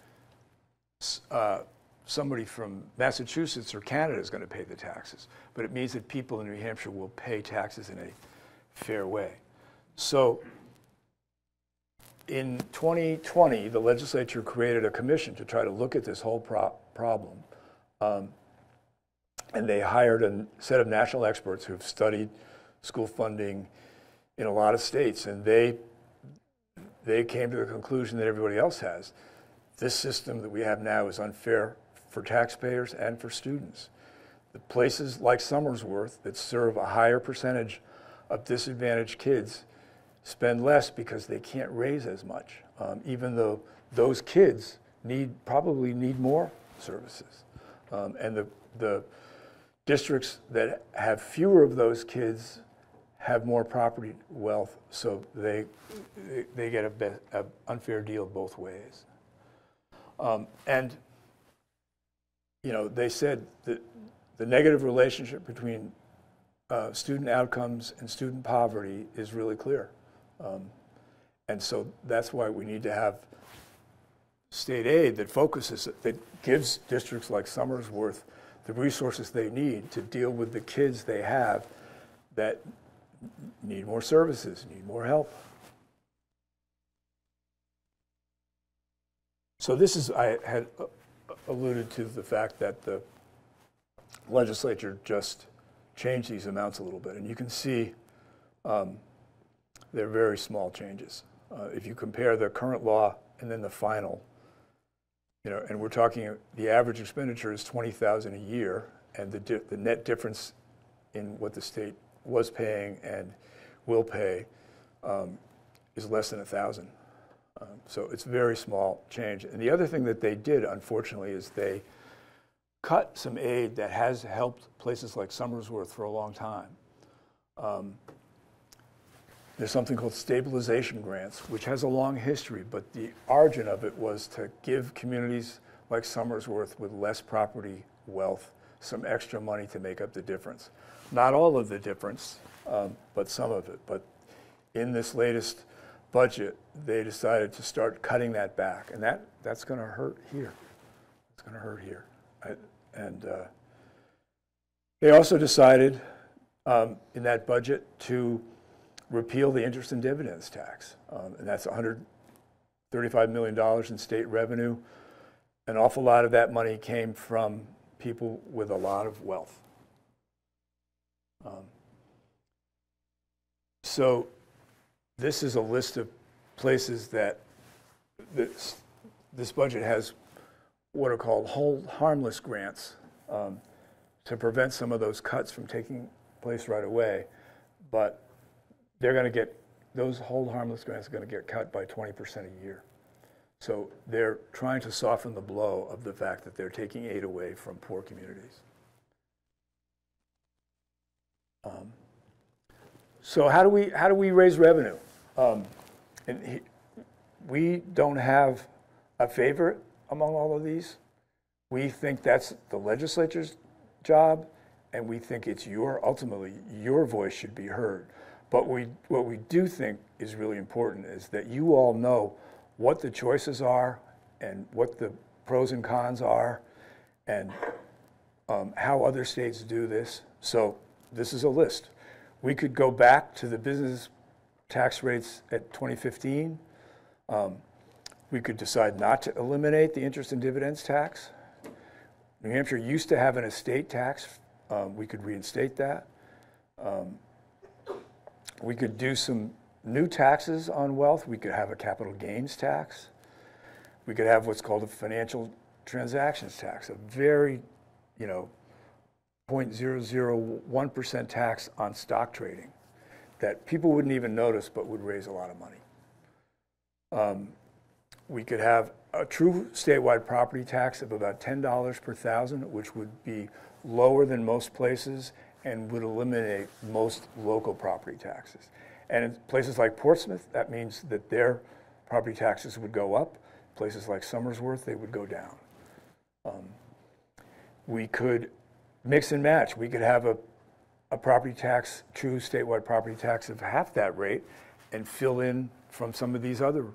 uh, somebody from Massachusetts or Canada is going to pay the taxes, but it means that people in New Hampshire will pay taxes in a fair way. So in 2020, the legislature created a commission to try to look at this whole pro- problem. Um, and they hired a set of national experts who have studied school funding in a lot of states, and they they came to the conclusion that everybody else has. This system that we have now is unfair for taxpayers and for students. The places like Somersworth that serve a higher percentage of disadvantaged kids spend less because they can't raise as much, um, even though those kids need probably need more services. Um, and the, the districts that have fewer of those kids have more property wealth, so they, they, get a, be, a unfair deal both ways. Um, and, you know, they said that the negative relationship between uh, student outcomes and student poverty is really clear. Um, and so that's why we need to have state aid that focuses, that gives districts like Somersworth the resources they need to deal with the kids they have that need more services, need more help. So this is, I had alluded to the fact that the legislature just changed these amounts a little bit. And you can see um, they're very small changes. Uh, if you compare the current law and then the final, you know, and we're talking, the average expenditure is 20,000 a year, and the, the net difference in what the state was paying and will pay um, is less than a thousand. Um, so it's very small change. And the other thing that they did, unfortunately, is they cut some aid that has helped places like Somersworth for a long time. Um, there's something called stabilization grants, which has a long history, but the origin of it was to give communities like Somersworth with less property wealth some extra money to make up the difference. Not all of the difference, um, but some of it. But in this latest budget, they decided to start cutting that back, and that, that's going to hurt here. It's going to hurt here. I, and uh, they also decided um, in that budget to repeal the interest and dividends tax. Um, and that's $135 million in state revenue. An awful lot of that money came from people with a lot of wealth. Um, so this is a list of places that this, this budget has what are called harmless grants um, to prevent some of those cuts from taking place right away. But they're going to get, those hold harmless grants are going to get cut by 20% a year. So they're trying to soften the blow of the fact that they're taking aid away from poor communities. Um, so how do we how do we raise revenue? Um, and he, we don't have a favorite among all of these. We think that's the legislature's job, and we think it's your ultimately your voice should be heard. But we, what we do think is really important is that you all know what the choices are and what the pros and cons are and um, how other states do this. So this is a list. We could go back to the business tax rates at 2015. Um, we could decide not to eliminate the interest and dividends tax. New Hampshire used to have an estate tax. Um, we could reinstate that. Um, we could do some new taxes on wealth. We could have a capital gains tax. We could have what's called a financial transactions tax, a very, you know, 0.001% tax on stock trading that people wouldn't even notice but would raise a lot of money. Um, we could have a true statewide property tax of about $10 per thousand, which would be lower than most places and would eliminate most local property taxes. And in places like Portsmouth, that means that their property taxes would go up. Places like Somersworth, they would go down. Um, we could mix and match. We could have a, a property tax, true statewide property tax of half that rate and fill in from some of these other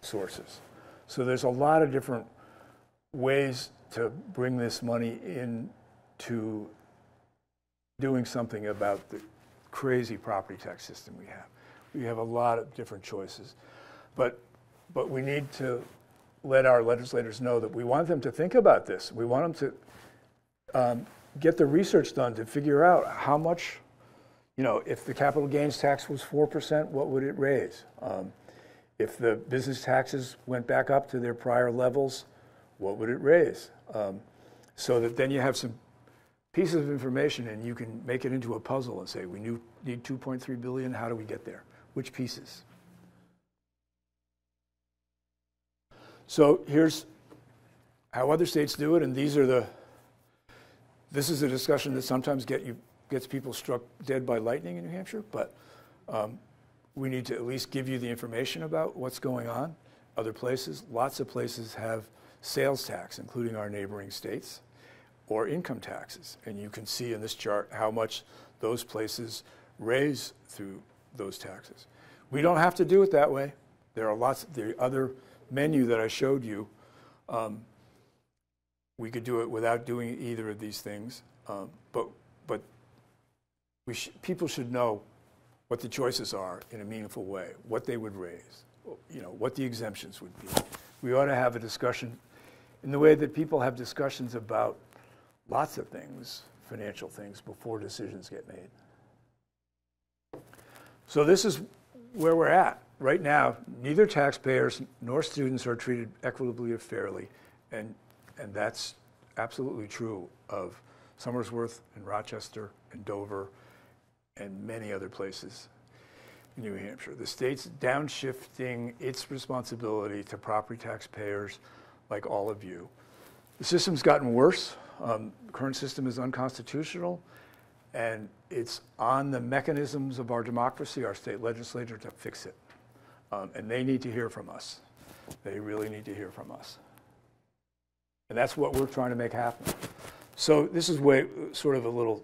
sources. So there's a lot of different ways to bring this money in to doing something about the crazy property tax system we have. We have a lot of different choices. But but we need to let our legislators know that we want them to think about this. We want them to um, get the research done to figure out how much, you know, if the capital gains tax was 4%, what would it raise? Um, if the business taxes went back up to their prior levels, what would it raise? Um, so that then you have some pieces of information and you can make it into a puzzle and say, we need 2.3 billion, how do we get there? Which pieces? So here's how other states do it, and these are the, this is a discussion that sometimes get you, gets people struck dead by lightning in New Hampshire, but um, we need to at least give you the information about what's going on. Other places, lots of places have sales tax, including our neighboring states, or income taxes. And you can see in this chart how much those places raise through those taxes. We don't have to do it that way. There are lots, of the other menu that I showed you, um, we could do it without doing either of these things. Um, but but we sh people should know what the choices are in a meaningful way, what they would raise, you know, what the exemptions would be. We ought to have a discussion in the way that people have discussions about lots of things, financial things, before decisions get made. So this is where we're at. Right now, neither taxpayers nor students are treated equitably or fairly, and, and that's absolutely true of Somersworth and Rochester and Dover and many other places in New Hampshire. The state's downshifting its responsibility to property taxpayers like all of you. The system's gotten worse. Um, current system is unconstitutional, and it's on the mechanisms of our democracy, our state legislature, to fix it. Um, and they need to hear from us. They really need to hear from us. And that's what we're trying to make happen. So this is way, sort of a little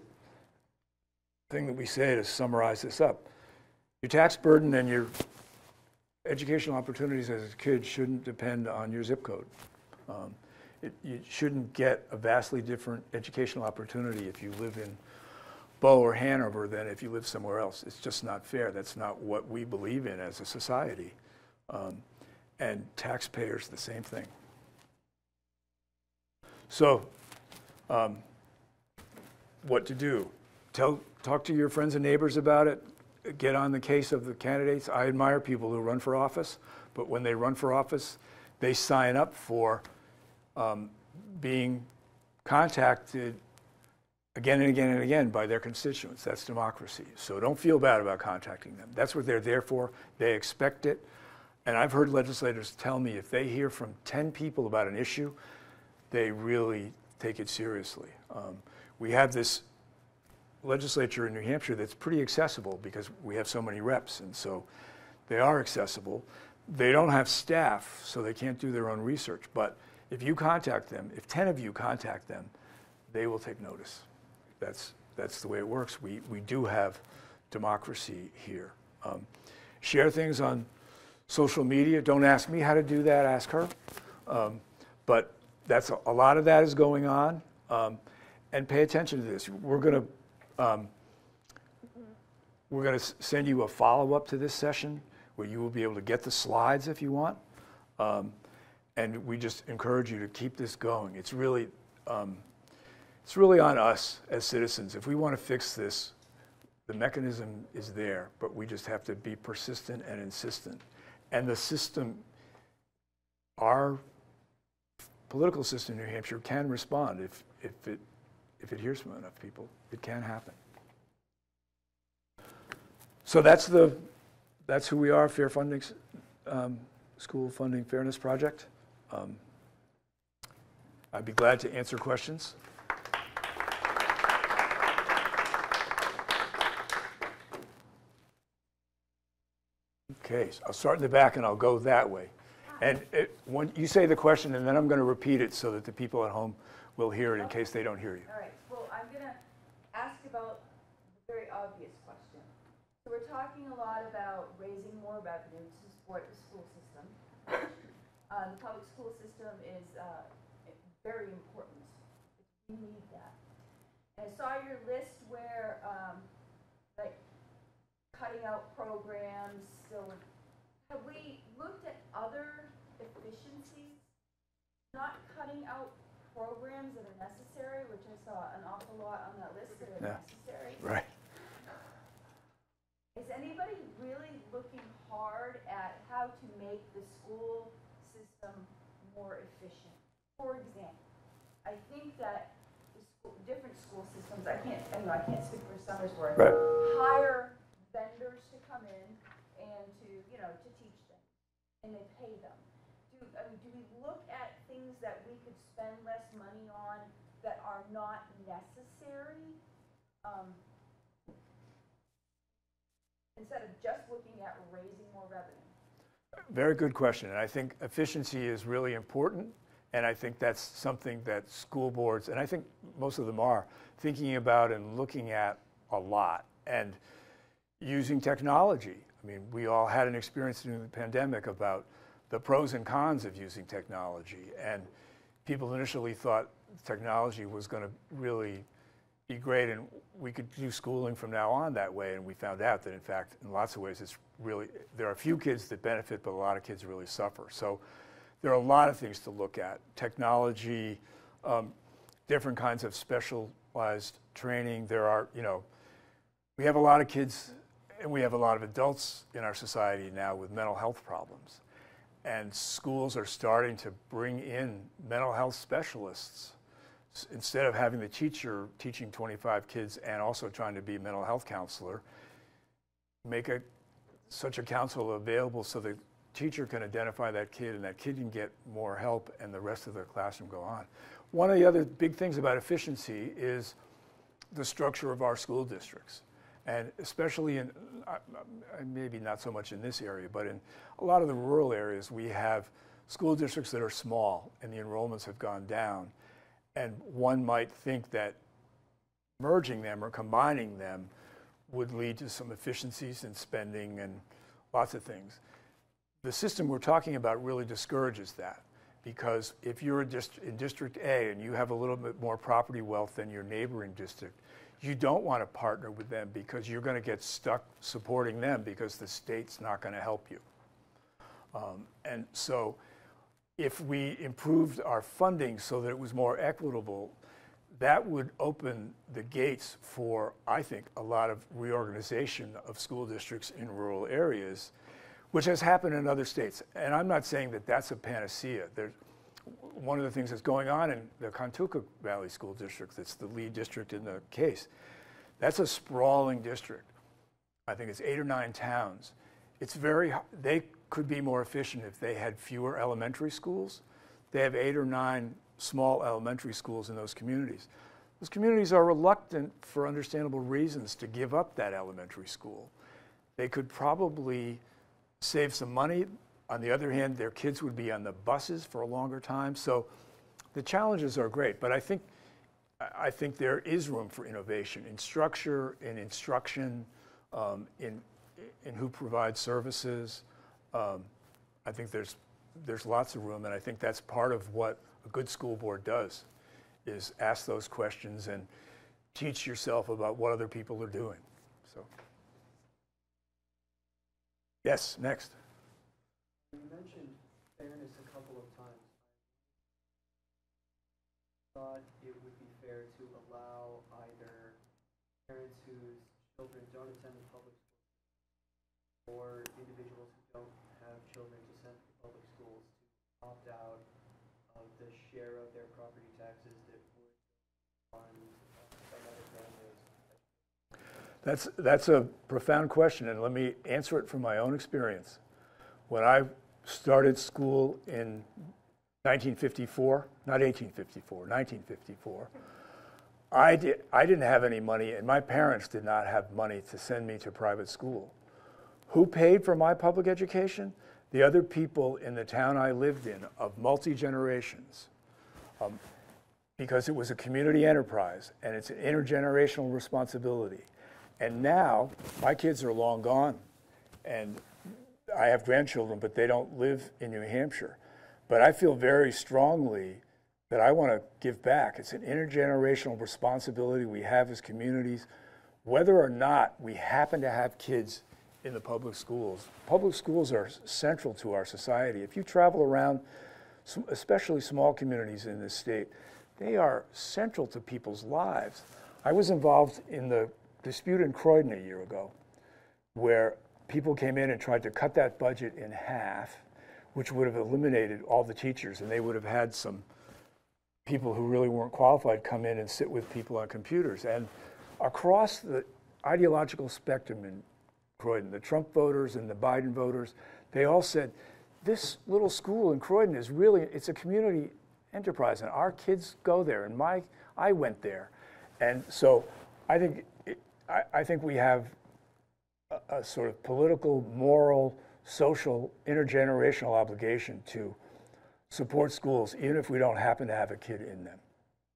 thing that we say to summarize this up. Your tax burden and your educational opportunities as a kid shouldn't depend on your zip code. Um, it, you shouldn't get a vastly different educational opportunity if you live in Bow or Hanover than if you live somewhere else. It's just not fair. That's not what we believe in as a society. Um, and taxpayers, the same thing. So, um, what to do? Tell, talk to your friends and neighbors about it. Get on the case of the candidates. I admire people who run for office, but when they run for office, they sign up for um, being contacted again and again and again by their constituents. That's democracy. So don't feel bad about contacting them. That's what they're there for. They expect it. And I've heard legislators tell me if they hear from 10 people about an issue, they really take it seriously. Um, we have this legislature in New Hampshire that's pretty accessible because we have so many reps, and so they are accessible. They don't have staff, so they can't do their own research. But if you contact them, if 10 of you contact them, they will take notice. That's, that's the way it works. We, we do have democracy here. Um, share things on social media. Don't ask me how to do that, ask her. Um, but that's a, a, lot of that is going on. Um, and pay attention to this. We're going to um, we're going to send you a follow up to this session where you will be able to get the slides if you want. Um, and we just encourage you to keep this going. It's really, um, it's really on us as citizens. If we want to fix this, the mechanism is there, but we just have to be persistent and insistent. And the system, our political system in New Hampshire can respond if, if, it, if it hears from enough people. It can happen. So that's, the, that's who we are, Fair Funding, um, School Funding Fairness Project. Um, I'd be glad to answer questions. Okay, so I'll start in the back and I'll go that way. And it, when you say the question, and then I'm going to repeat it so that the people at home will hear it in case they don't hear you. All right. Well, I'm going to ask about the very obvious question. So we're talking a lot about raising more revenue to support the school system. Uh, the public school system is uh, very important. We need that. And I saw your list where, um, like, cutting out programs. So, have we looked at other efficiencies? not cutting out programs that are necessary, which I saw an awful lot on that list that are Yeah. necessary. Right. Is anybody really looking hard at how to make the school system more efficient? For example, I think that the school, different school systems, I can't, I know I can't speak for Somersworth. Right. Hire vendors to come in and to, you know, to teach them, and they pay them. Do, I mean, do we look at things that we could spend less money on that are not necessary? Um, instead of just looking at raising more revenue? Very good question. And I think efficiency is really important. And I think that's something that school boards, and I think most of them are, thinking about and looking at a lot. And using technology. I mean, we all had an experience during the pandemic about the pros and cons of using technology. And people initially thought technology was going to really be great and we could do schooling from now on that way. And we found out that, in fact, in lots of ways, it's really, there are a few kids that benefit, but a lot of kids really suffer. So there are a lot of things to look at technology, um, different kinds of specialized training. There are, you know, we have a lot of kids and we have a lot of adults in our society now with mental health problems. And schools are starting to bring in mental health specialists instead of having the teacher teaching 25 kids and also trying to be a mental health counselor. Make a, such a counselor available so the teacher can identify that kid and that kid can get more help and the rest of the classroom go on. One of the other big things about efficiency is the structure of our school districts. And especially in, uh, uh, maybe not so much in this area, but in a lot of the rural areas, we have school districts that are small and the enrollments have gone down. And one might think that merging them or combining them would lead to some efficiencies in spending and lots of things. The system we're talking about really discourages that because if you're in District A and you have a little bit more property wealth than your neighboring district, you don't want to partner with them because you're going to get stuck supporting them because the state's not going to help you. Um, and so, if we improved our funding so that it was more equitable, that would open the gates for, I think, a lot of reorganization of school districts in rural areas, which has happened in other states. And I'm not saying that that's a panacea. There's, one of the things that's going on in the Contoocook Valley School District, that's the lead district in the case, that's a sprawling district. I think it's eight or nine towns. It's very, they could be more efficient if they had fewer elementary schools. They have eight or nine small elementary schools in those communities. Those communities are reluctant, for understandable reasons, to give up that elementary school. They could probably save some money. On the other hand, their kids would be on the buses for a longer time. So the challenges are great, but I think I- think there is room for innovation in structure, in instruction, um, in in who provides services. Um, I think there's there's lots of room, and I think that's part of what a good school board does, is ask those questions and teach yourself about what other people are doing. So, yes, next. You mentioned fairness a couple of times. I Thought it would be fair to allow either parents whose children don't attend the public school or individuals who don't have children to send to public schools to opt out of the share of their property taxes that would fund uh, another family's That's, that's a profound question, and let me answer it from my own experience. When I started school in 1954, not 1854, 1954, I, did, I didn't have any money, and my parents did not have money to send me to private school. Who paid for my public education? The other people in the town I lived in of multi generations um, because it was a community enterprise and it's an intergenerational responsibility. And now my kids are long gone and I have grandchildren, but they don't live in New Hampshire. But I feel very strongly that I want to give back. It's an intergenerational responsibility we have as communities, whether or not we happen to have kids in the public schools. Public schools are central to our society. If you travel around especially small communities in this state, they are central to people's lives. I was involved in the dispute in Croydon a year ago, where people came in and tried to cut that budget in half, which would have eliminated all the teachers, and they would have had some people who really weren't qualified come in and sit with people on computers. And across the ideological spectrum in Croydon, the Trump voters and the Biden voters, they all said, this little school in Croydon is really, it's a community enterprise, and our kids go there, and my, I went there. And so I think, I, I think we have a, a sort of political, moral, social, intergenerational obligation to support schools, even if we don't happen to have a kid in them.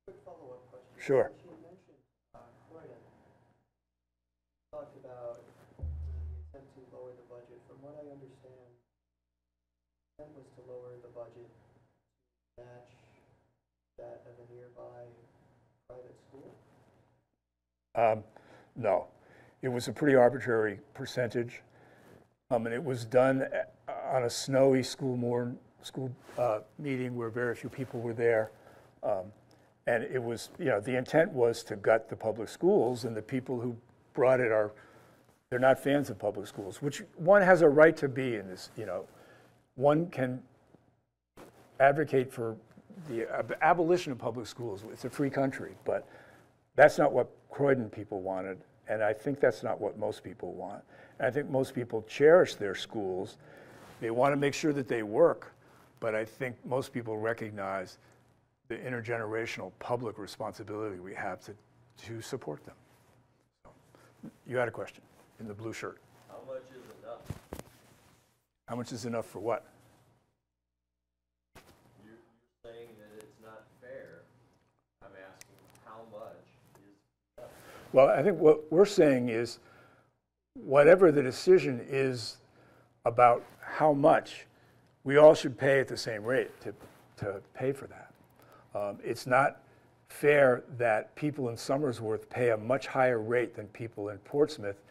Quick follow-up question. Sure. Since you mentioned uh, Croydon, you talked about the intent to lower the budget. From what I understand, the intent was to lower the budget to match that of a nearby private school? Um, No, it was a pretty arbitrary percentage. Um, And it was done on a snowy school morn, school uh, meeting where very few people were there. Um, And it was, you know, the intent was to gut the public schools, and the people who brought it are, they're not fans of public schools, which one has a right to be in this, you know. One can advocate for the ab- abolition of public schools. It's a free country, but that's not what Croydon people wanted, and I think that's not what most people want. And I think most people cherish their schools. They want to make sure that they work, but I think most people recognize the intergenerational public responsibility we have to, to support them. So, You had a question in the blue shirt. How much is enough? How much is enough for what? You're, you're saying that it's not fair. I'm asking, how much is enough? Well, I think what we're saying is, whatever the decision is about how much, we all should pay at the same rate to, to pay for that. Um, It's not fair that people in Somersworth pay a much higher rate than people in Portsmouth,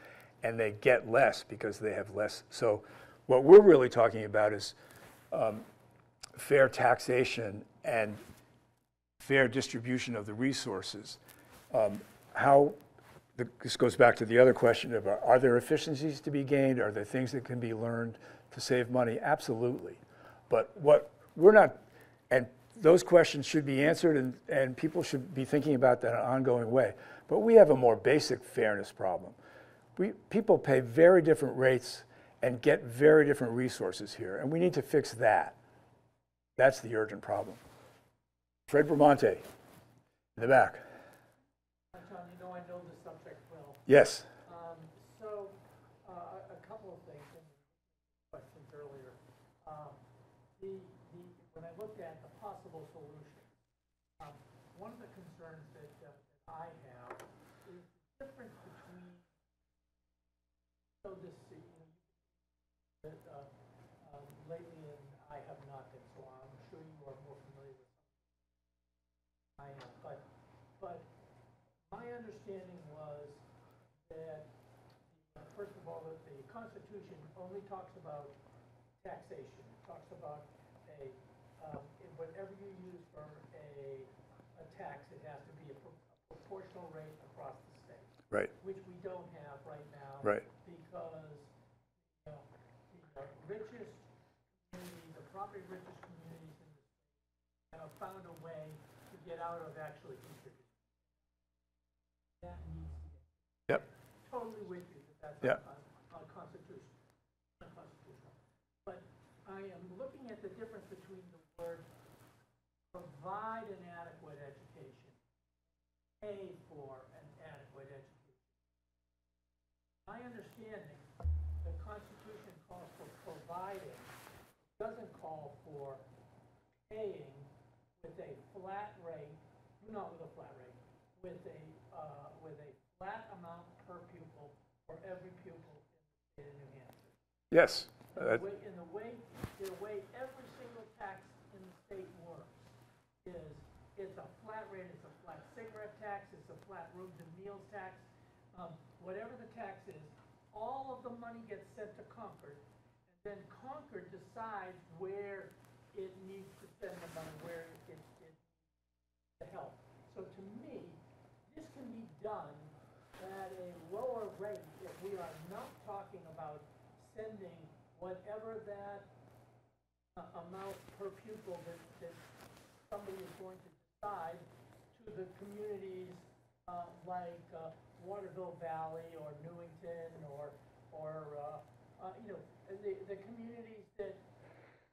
and they get less because they have less. So what we're really talking about is um, fair taxation and fair distribution of the resources. Um, How, the- this goes back to the other question of, uh, are there efficiencies to be gained? Are there things that can be learned to save money? Absolutely. But what, we're not, and those questions should be answered, and, and people should be thinking about that in an ongoing way. But we have a more basic fairness problem. We, people pay very different rates and get very different resources here, and we need to fix that. That's the urgent problem. Fred Bramante, in the back. Yes. Um, So, uh, a couple of things, and questions earlier. Um, The, the, when I looked at the possible solution, um, one of the concerns that uh, that I have is the difference between, so this, you know, that uh, um, lately, and I have not been, so I'm sure you are more familiar with I am, but, but my understanding was that, uh, first of all, that the Constitution only talks about taxation, It talks about a, um, whatever you use for a, a tax, it has to be a pro- a proportional rate across the state, Right, which we don't have right now. right. Because, you know, the uh, richest communities, the property richest communities in the state have found a way to get out of actually contributing. That needs to get, Yep. totally with you, that that's Yeah. un- unconstitutional, unconstitutional. But I am looking at the difference between the word provide an adequate education, pay for an adequate education. My understanding, the Constitution calls for providing, doesn't call for paying with a flat rate, not with a flat rate, with a, uh, with a flat amount per pupil for every pupil in the state of New Hampshire. Yes. Uh, the way, and the way, the way every single tax in the state works is, it's a flat rate, it's a flat cigarette tax, it's a flat rooms and meals tax, um, whatever the tax is, all of the money gets sent to Concord, and then Concord decides where it needs to send the money where it, it, it to help. So to me, this can be done at a lower rate if we are not talking about sending whatever that uh, amount per pupil that, that somebody is going to decide to the communities uh, like uh, Waterville Valley or Newington or, or, uh, uh, you know, the, the communities that,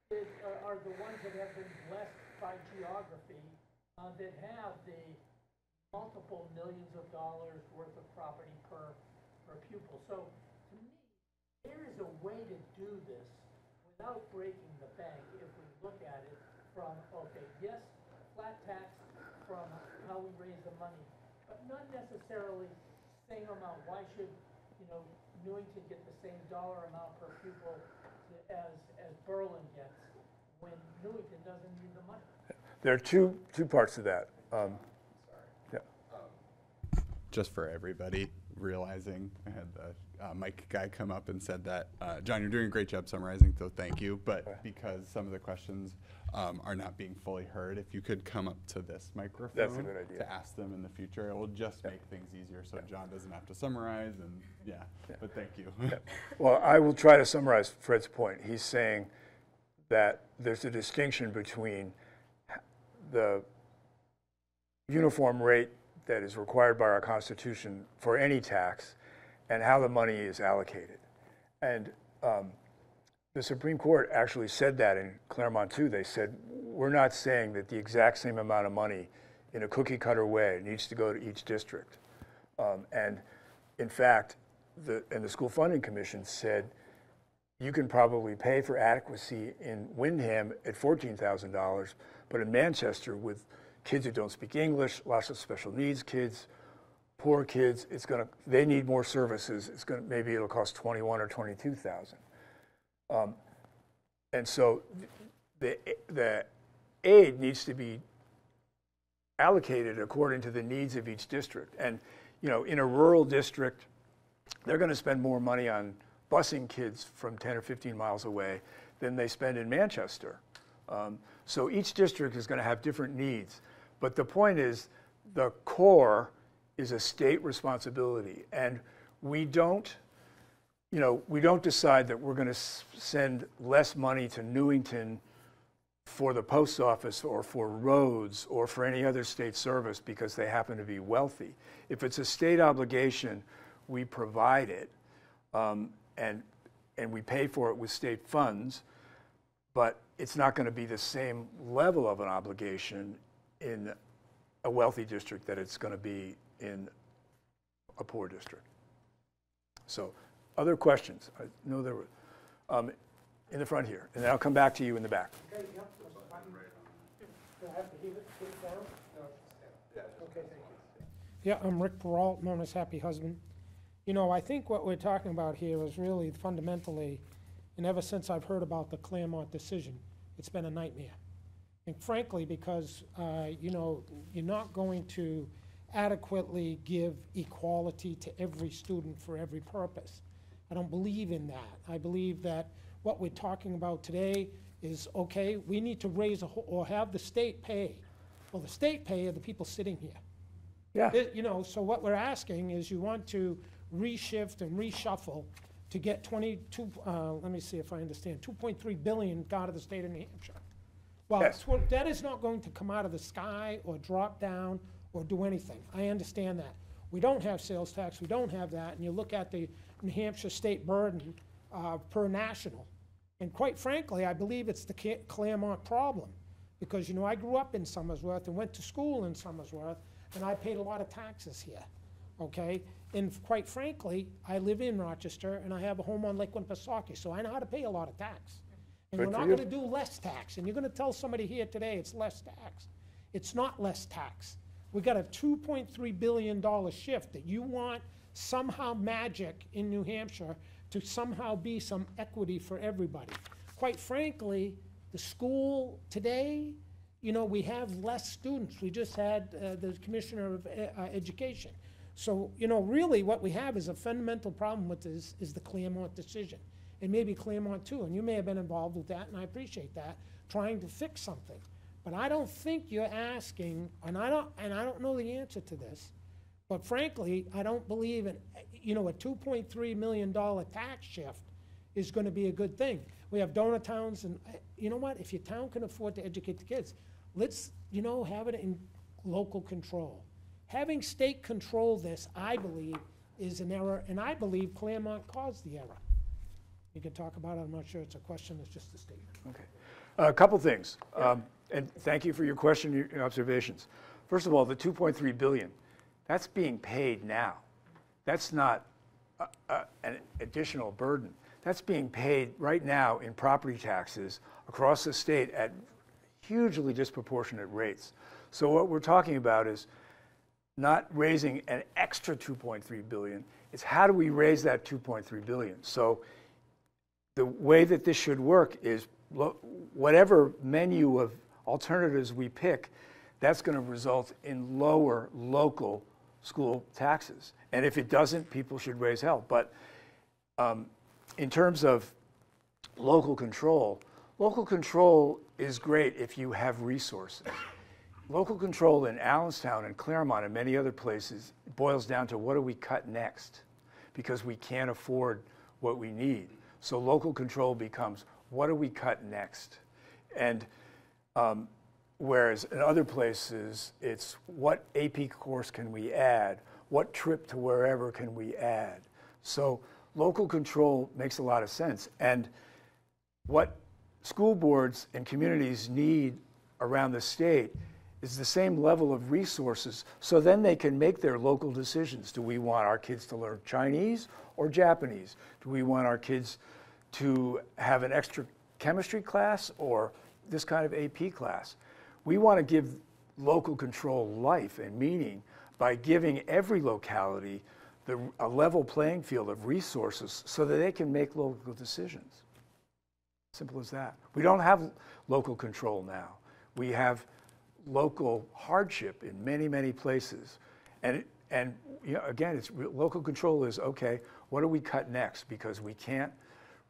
that are, are the ones that have been blessed by geography, uh, that have the multiple millions of dollars worth of property per, per pupil. So to me, there is a way to do this without breaking the bank if we look at it from, okay, yes, flat tax from how we raise the money, but not necessarily same amount. Why should, you know, Newington get the same dollar amount per pupil to- as, as Berlin gets when Newington doesn't need the money? There are two, two parts to that. Um, yeah. just for everybody realizing, I had the uh, mic guy come up and said that, uh, John, you're doing a great job summarizing, so thank you. But because some of the questions um, are not being fully heard, if you could come up to this microphone good idea. to ask them in the future, it will just make things easier so John doesn't have to summarize and yeah. But thank you. Well, I will try to summarize Fred's point. He's saying that there's a distinction between the uniform rate that is required by our Constitution for any tax and how the money is allocated. And um, the Supreme Court actually said that in Claremont too. They said, we're not saying that the exact same amount of money in a cookie cutter way needs to go to each district. Um, and in fact, the, and the School Funding Commission said, you can probably pay for adequacy in Windham at $14,000, but in Manchester with kids who don't speak English, lots of special needs kids, poor kids, it's to, they need more services. It's to, maybe it'll cost 21 or 22,000. Um, and so the, the aid needs to be allocated according to the needs of each district. And, you know, in a rural district, they're going to spend more money on busing kids from 10 or 15 miles away than they spend in Manchester. Um, so each district is going to have different needs. But the point is, the core is a state responsibility. And we don't, you know, we don't decide that we're going to send less money to Newington for the post office or for roads or for any other state service because they happen to be wealthy. If it's a state obligation, we provide it um, and, and we pay for it with state funds, but it's not going to be the same level of an obligation in a wealthy district that it's going to be in a poor district. So, other questions? I know there were um, in the front here, and then I'll come back to you in the back. Okay, yep. Do I have to hear it, hear it down? Thank you. Yeah, I'm Rick Peralt, known as Happy Husband. You know, I think what we're talking about here is really fundamentally, and ever since I've heard about the Claremont decision, it's been a nightmare. And frankly, because, uh, you know, you're not going to adequately give equality to every student for every purpose. I don't believe in that. I believe that what we're talking about today is, okay, we need to raise a, or have the state pay. Well, the state pay are the people sitting here. Yeah. It- You know, so what we're asking is you want to reshift and reshuffle to get 22, uh, let me see if I understand, 2.3 billion out of the state of New Hampshire. Well, Yes. tw- that is not going to come out of the sky or drop down or do anything. I understand that. We don't have sales tax, we don't have that, and you look at the New Hampshire state burden uh, per national. And quite frankly, I believe it's the Claremont problem. Because, you know, I grew up in Somersworth and went to school in Somersworth, and I paid a lot of taxes here, okay? And quite frankly, I live in Rochester, and I have a home on Lake Winnipesaukee, so I know how to pay a lot of tax. And Good we're not you. gonna do less tax, and you're gonna tell somebody here today it's less tax. It's not less tax. We've got a two point three billion dollar shift that you want somehow magic in New Hampshire to somehow be some equity for everybody. Quite frankly, the school today, you know, we have less students. We just had uh, the Commissioner of E- uh, Education. So, you know, really what we have is a fundamental problem with this, is the Claremont decision. and maybe Claremont too, and you may have been involved with that, and I appreciate that, trying to fix something. But I don't think you're asking, and I don't, and I don't know the answer to this, but frankly, I don't believe in, you know, a two point three million dollar tax shift is gonna be a good thing. We have donor towns, and, uh, you know what, if your town can afford to educate the kids, let's, you know, have it in local control. Having state control this, I believe, is an error, and I believe Claremont caused the error. You can talk about it, I'm not sure it's a question, it's just a statement. Okay. A couple things, um, and thank you for your question, your your observations. First of all, the 2.3 billion, that's being paid now. That's not uh, uh, an additional burden. That's being paid right now in property taxes across the state at hugely disproportionate rates. So what we're talking about is not raising an extra 2.3 billion, it's how do we raise that 2.3 billion? So the way that this should work is whatever menu of alternatives we pick, that's going to result in lower local school taxes. And if it doesn't, people should raise hell. But um, in terms of local control, local control is great if you have resources. Local control in Allenstown and Claremont and many other places boils down to what do we cut next? Because we can't afford what we need. So local control becomes what do we cut next? And um, whereas in other places, it's what AP course can we add? What trip to wherever can we add? So local control makes a lot of sense. And what school boards and communities need around the state is the same level of resources so then they can make their local decisions. Do we want our kids to learn Chinese or Japanese? Do we want our kids to have an extra chemistry class or this kind of AP class? We want to give local control life and meaning by giving every locality the, a level playing field of resources so that they can make local decisions. Simple as that. We don't have local control now. We have local hardship in many, many places. And, and you know, again, it's local control is okay, what do we cut next? Because we can't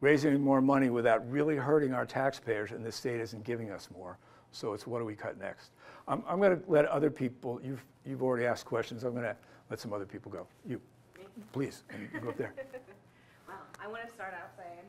raise any more money without really hurting our taxpayers, and the state isn't giving us more. So it's what do we cut next? I'm, I'm going to let other people, you've, you've already asked questions, I'm going to let some other people go. You, please, go up there. Well, I want to start out saying,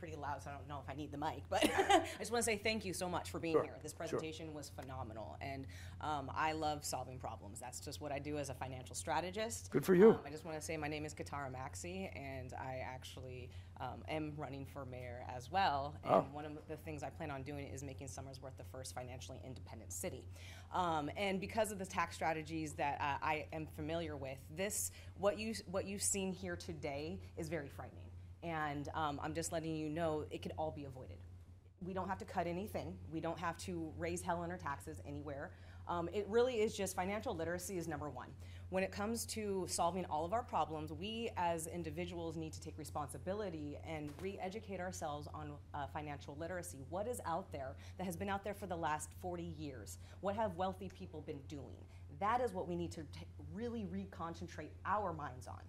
pretty loud, so I don't know if I need the mic, but I just want to say thank you so much for being Sure, here. This sure. presentation was phenomenal, and um, I love solving problems. That's just what I do as a financial strategist. Good for you. Um, I just want to say my name is Katara Maxey, and I actually um, am running for mayor as well. And Oh. one of the things I plan on doing is making Somersworth the first financially independent city. Um, and because of the tax strategies that uh, I am familiar with, this what you what you've seen here today is very frightening. And um, I'm just letting you know it could all be avoided we don't have to cut anything. We don't have to raise hell on our taxes anywhere. Um, it really is just financial literacy is number one. When it comes to solving all of our problems, we as individuals need to take responsibility and re-educate ourselves on uh, financial literacy. What is out there that has been out there for the last 40 years? What have wealthy people been doing? That is what we need to really reconcentrate our minds on.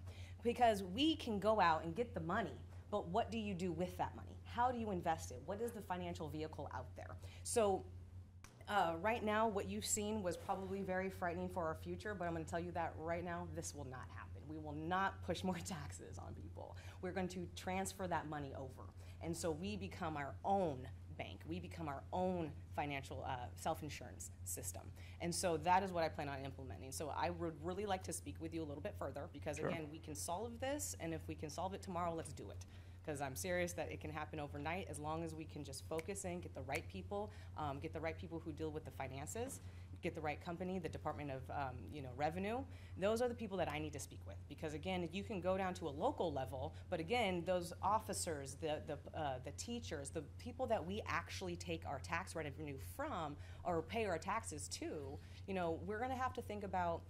Because we can go out and get the money, but what do you do with that money? How do you invest it? What is the financial vehicle out there? So, uh, right now, what you've seen was probably very frightening for our future, but I'm going to tell you that right now, this will not happen. We will not push more taxes on people. We're going to transfer that money over. And so we become our own bank. We become our own financial uh, self insurance system. And so that is what I plan on implementing. So I would really like to speak with you a little bit further because, again, we can solve this, and if we can solve it tomorrow, let's do it because I'm serious that it can happen overnight as long as we can just focus in, get the right people, um, get the right people who deal with the finances, get the right company, the Department of um, you know Revenue. Those are the people that I need to speak with because again, you can go down to a local level, but again, those officers, the the uh, the teachers, the people that we actually take our tax revenue from or pay our taxes to, you know, we're going to have to think about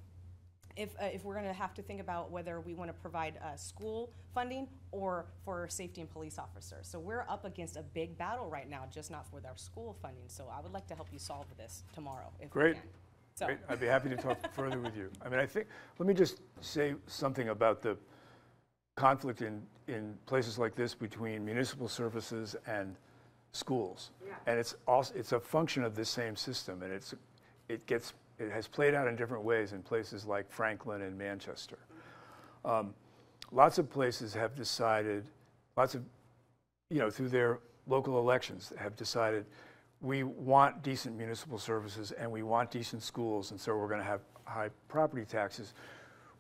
if, uh, if we're going to have to think about whether we want to provide uh, school funding or for safety and police officers. So we're up against a big battle right now, just not for our school funding. So I would like to help you solve this tomorrow if Great. we can. So, Great. I'd be happy to talk further with you. I mean, I think, let me just say something about the, conflict in, in places like this between municipal services and schools. And it's also, it's a function of this same system, and it's, it gets, it has played out in different ways in places like Franklin and Manchester. Um, Lots of places have decided, lots of, you know, through their local elections, have decided, we want decent municipal services and we want decent schools, and so we're going to have high property taxes,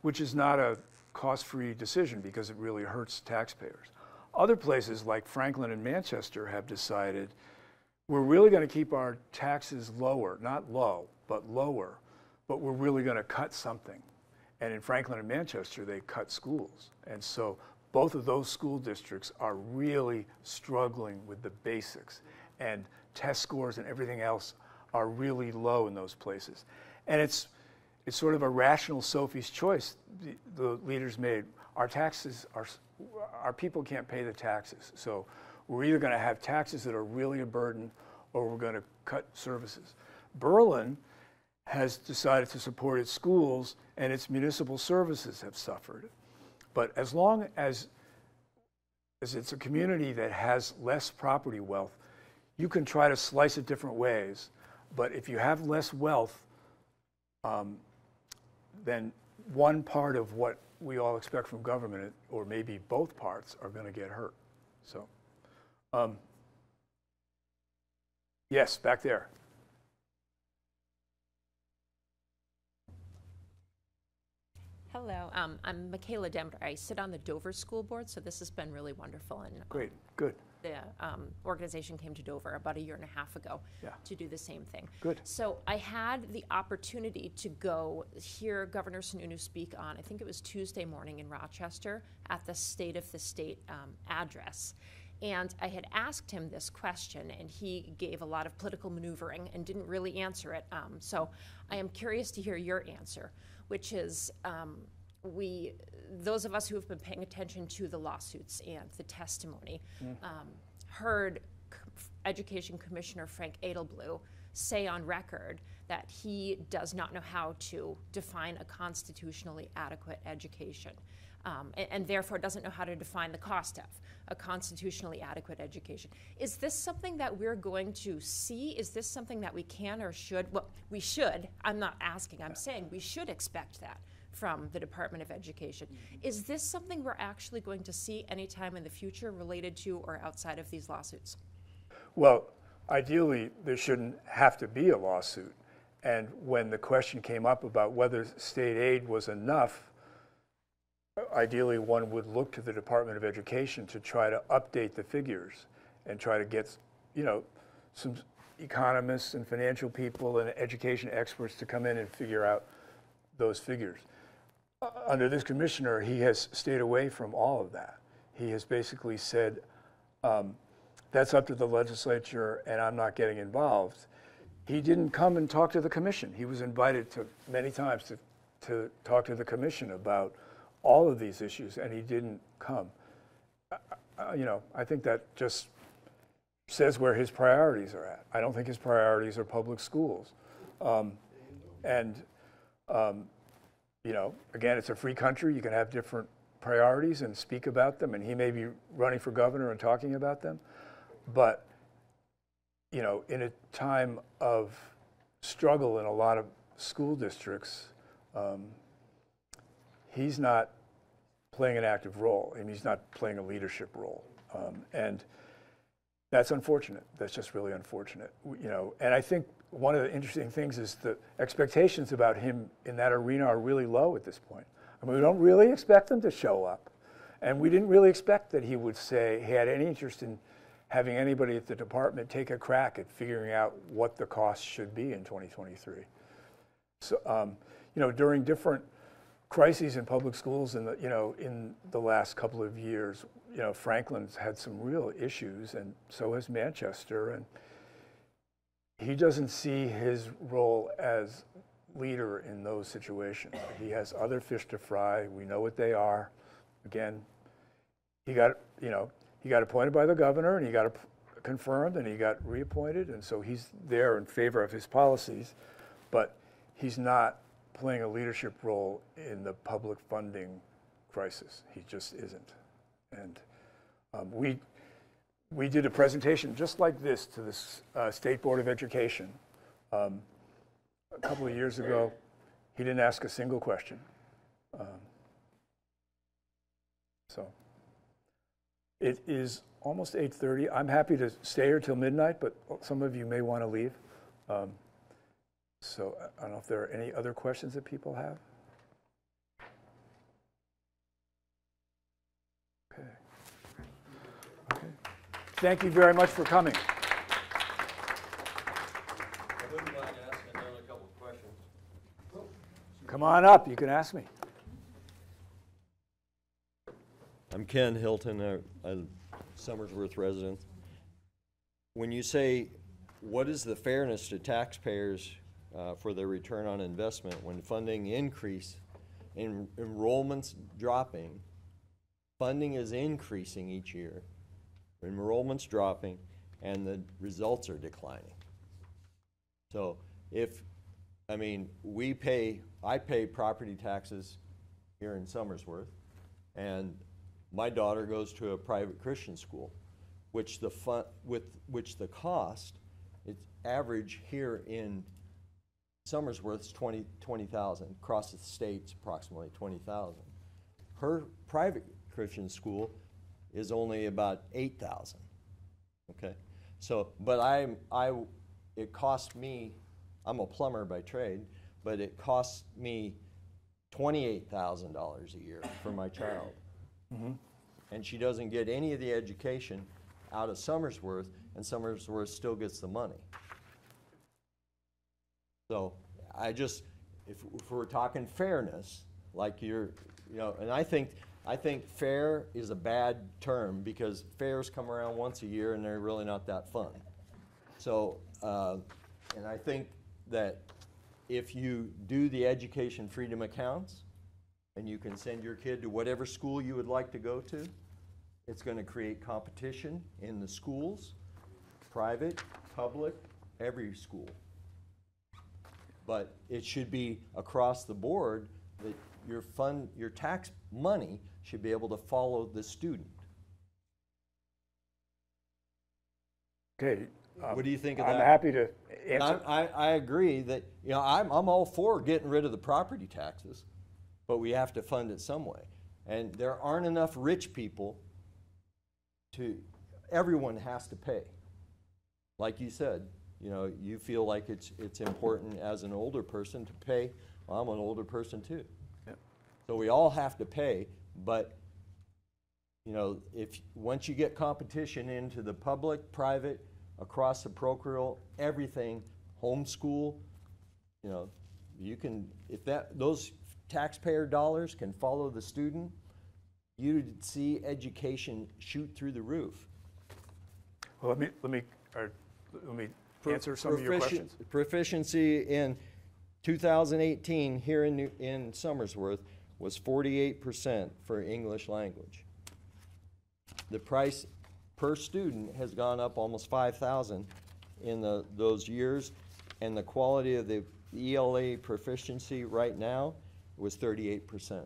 which is not a cost-free decision because it really hurts taxpayers. Other places like Franklin and Manchester have decided, we're really going to keep our taxes lower, not low, but lower, but we're really going to cut something. And in Franklin and Manchester, they cut schools. And so both of those school districts are really struggling with the basics. And test scores and everything else are really low in those places. And it's, it's sort of a rational Sophie's choice the, the leaders made. Our taxes, are, our people can't pay the taxes. So we're either going to have taxes that are really a burden or we're going to cut services. Berlin has decided to support its schools and its municipal services have suffered. But as long as, as it's a community that has less property wealth, you can try to slice it different ways. But if you have less wealth, um, then one part of what we all expect from government, or maybe both parts, are going to get hurt. So, um, yes, back there. Hello, um, I'm Michaela Dember. I sit on the Dover School Board, so this has been really wonderful. And um, Great, good. the um, organization came to Dover about a year and a half ago Yeah. to do the same thing. Good. So I had the opportunity to go hear Governor Sununu speak on, I think it was Tuesday morning in Rochester at the State of the State um, address. And I had asked him this question, and he gave a lot of political maneuvering and didn't really answer it. Um, so I am curious to hear your answer, which is um, we, those of us who have been paying attention to the lawsuits and the testimony, um, heard C- Education Commissioner Frank Edelblut say on record that he does not know how to define a constitutionally adequate education. Um, a- and, therefore doesn't know how to define the cost of a constitutionally adequate education. Is this something that we're going to see? Is this something that we can or should? Well, we should. I'm not asking, I'm saying we should expect that from the Department of Education. Is this something we're actually going to see anytime in the future related to or outside of these lawsuits? Well, ideally, there shouldn't have to be a lawsuit. And when the question came up about whether state aid was enough, ideally, one would look to the Department of Education to try to update the figures and try to get, you know, some economists and financial people and education experts to come in and figure out those figures. Uh, Under this commissioner, he has stayed away from all of that. He has basically said, um, that's up to the legislature and I'm not getting involved. He didn't come and talk to the commission. He was invited to many times to, to talk to the commission about all of these issues and he didn't come. Uh, you know, I think that just says where his priorities are at. I don't think his priorities are public schools. Um, and, um, you know, again, it's a free country. You can have different priorities and speak about them, and he may be running for governor and talking about them. But, you know, in a time of struggle in a lot of school districts, um, he's not playing an active role, and he's not playing a leadership role. Um, and that's unfortunate. That's just really unfortunate. You know, and I think one of the interesting things is the expectations about him in that arena are really low at this point. I mean, we don't really expect him to show up, and we didn't really expect that he would say he had any interest in having anybody at the department take a crack at figuring out what the cost should be in 2023. So, um, you know, during different crises in public schools in the, you know, in the last couple of years, you know, Franklin's had some real issues, and so has Manchester, and he doesn't see his role as leader in those situations. He has other fish to fry. We know what they are. Again, he got, you know, he got appointed by the governor, and he got confirmed, and he got reappointed, and so he's there in favor of his policies, but he's not playing a leadership role in the public funding crisis. He just isn't. And um, we, we did a presentation just like this to the uh, State Board of Education um, a couple of years ago. He didn't ask a single question. Um, So it is almost 8:30. I'm happy to stay here till midnight, but some of you may want to leave. Um, So I- I don't know if there are any other questions that people have? Okay. Okay. Thank you very much for coming. I wouldn't mind asking another couple of questions. Come on up, you can ask me. I'm Ken Hilton, a, a Somersworth resident. When you say, what is the fairness to taxpayers uh, for their return on investment when funding increase, en- enrollments dropping, funding is increasing each year, enrollment's dropping, and the results are declining? So if, I mean, we pay, I pay property taxes here in Somersworth, and my daughter goes to a private Christian school, which the fun, with, which the cost, it's average here in Somersworth's twenty, twenty thousand, across the state's approximately twenty thousand. Her private Christian school is only about eight thousand, okay? So, but I'm, I, it cost me, I'm a plumber by trade, but it costs me twenty-eight thousand dollars a year for my child. Mm-hmm. And she doesn't get any of the education out of Somersworth, and Somersworth still gets the money. So I just, if, if we're talking fairness, like you're, you know, and I think, I think fair is a bad term because fairs come around once a year and they're really not that fun. So, uh, and I think that if you do the education freedom accounts, and you can send your kid to whatever school you would like to go to. It's going to create competition in the schools, private, public, every school. But it should be across the board that your fund, your tax money should be able to follow the student. Okay. um, What do you think of I'm that? happy to And answer. I, I, I agree that, you know, I'm, I'm all for getting rid of the property taxes, but we have to fund it some way. And there aren't enough rich people to, everyone has to pay. Like you said, you know, you feel like it's, it's important as an older person to pay. Well, I'm an older person too. Yep. So we all have to pay, but, you know, if, once you get competition into the public, private, across the parochial, everything, homeschool, you know, you can, if that, those taxpayer dollars can follow the student, you'd see education shoot through the roof. Well, let me, let me, or, let me answer some of your questions. Proficiency in 2018 here in, New- in Somersworth was 48% for English language. The price per student has gone up almost 5,000 in the, those years, and the quality of the ELA proficiency right now was 38%.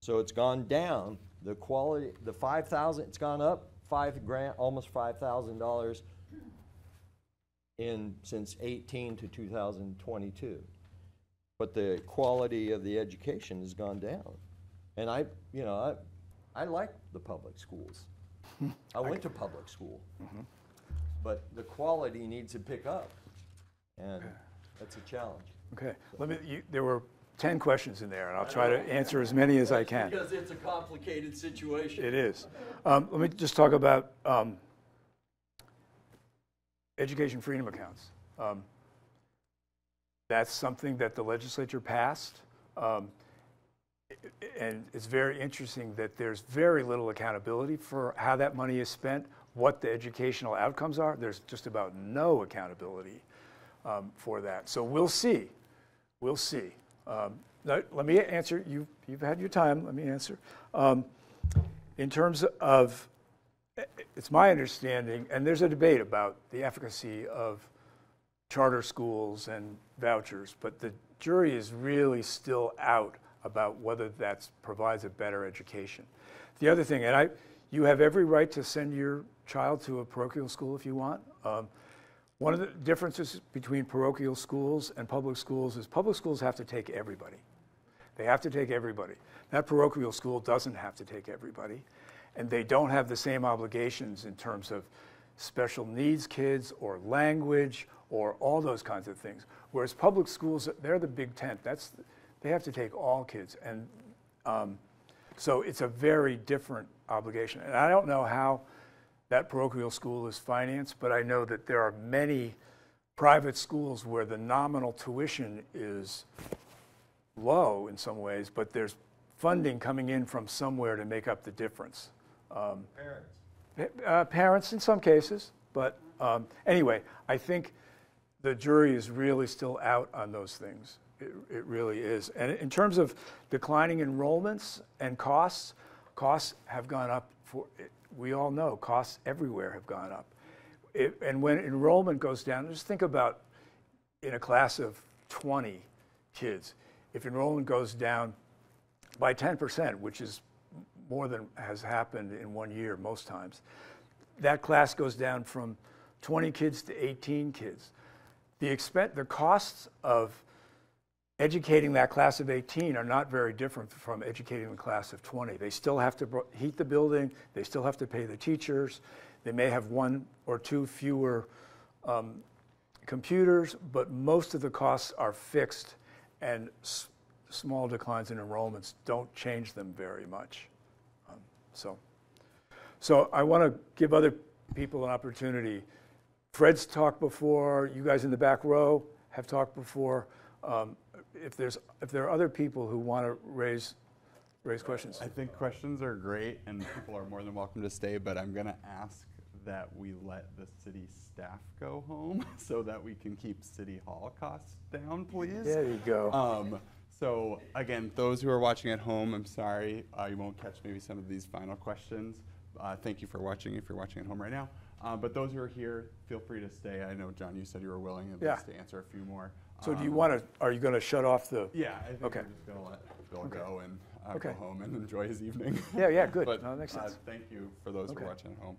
So it's gone down, the quality, the 5,000, it's gone up five grand, almost $5,000 in, since 18 to 2022. But the quality of the education has gone down. And I, you know, I, I like the public schools. I went to public school. But the quality needs to pick up, and that's a challenge. Okay, let me, you, there were 10 questions in there, and I'll try to answer as many as I can. Because it's a complicated situation. It is. Um, let me just talk about um, education freedom accounts. Um, that's something that the legislature passed. Um, and it's very interesting that there's very little accountability for how that money is spent, what the educational outcomes are. There's just about no accountability um, for that. So we'll see. We'll see. Um, let, let me answer. You, you've had your time. Let me answer. Um, in terms of, it's my understanding, and there's a debate about the efficacy of charter schools and vouchers, but the jury is really still out about whether that provides a better education. The other thing, and I, you have every right to send your child to a parochial school if you want. Um, one of the differences between parochial schools and public schools is public schools have to take everybody. They have to take everybody. That parochial school doesn't have to take everybody. And they don't have the same obligations in terms of special needs kids or language or all those kinds of things. Whereas public schools, they're the big tent. That's, they have to take all kids. And um, so it's a very different obligation. And I don't know how that parochial school is financed, but I know that there are many private schools where the nominal tuition is low in some ways, but there's funding coming in from somewhere to make up the difference. Um, Parents. uh, parents in some cases, but um, anyway, I think the jury is really still out on those things. It, it really is. And in terms of declining enrollments and costs, costs have gone up for, we all know, costs everywhere have gone up. It, and when enrollment goes down, just think about in a class of 20 kids, if enrollment goes down by 10%, which is more than has happened in one year most times, that class goes down from 20 kids to 18 kids. The, expen- the costs of educating that class of 18 are not very different from educating the class of 20. They still have to heat the building, they still have to pay the teachers, they may have one or two fewer um, computers, but most of the costs are fixed, and small declines in enrollments don't change them very much. So, so I want to give other people an opportunity. Fred's talked before. You guys in the back row have talked before. Um, if there's if there are other people who want to raise raise questions, I think questions are great and people are more than welcome to stay, but I'm going to ask that we let the city staff go home so that we can keep city hall costs down, please. there you go. Um, so again, those who are watching at home, I'm sorry uh, you won't catch maybe some of these final questions. Uh, thank you for watching if you're watching at home right now. Uh, but those who are here, feel free to stay. I know John, you said you were willing at Yeah. least to answer a few more. so do you Um, want to? Are you going to shut off the? Yeah, I think Okay. I'm just gonna let Bill Okay. go and uh, Okay. go home and enjoy his evening. Yeah, yeah, good. but No, that makes uh, sense. thank you for those who are watching at home.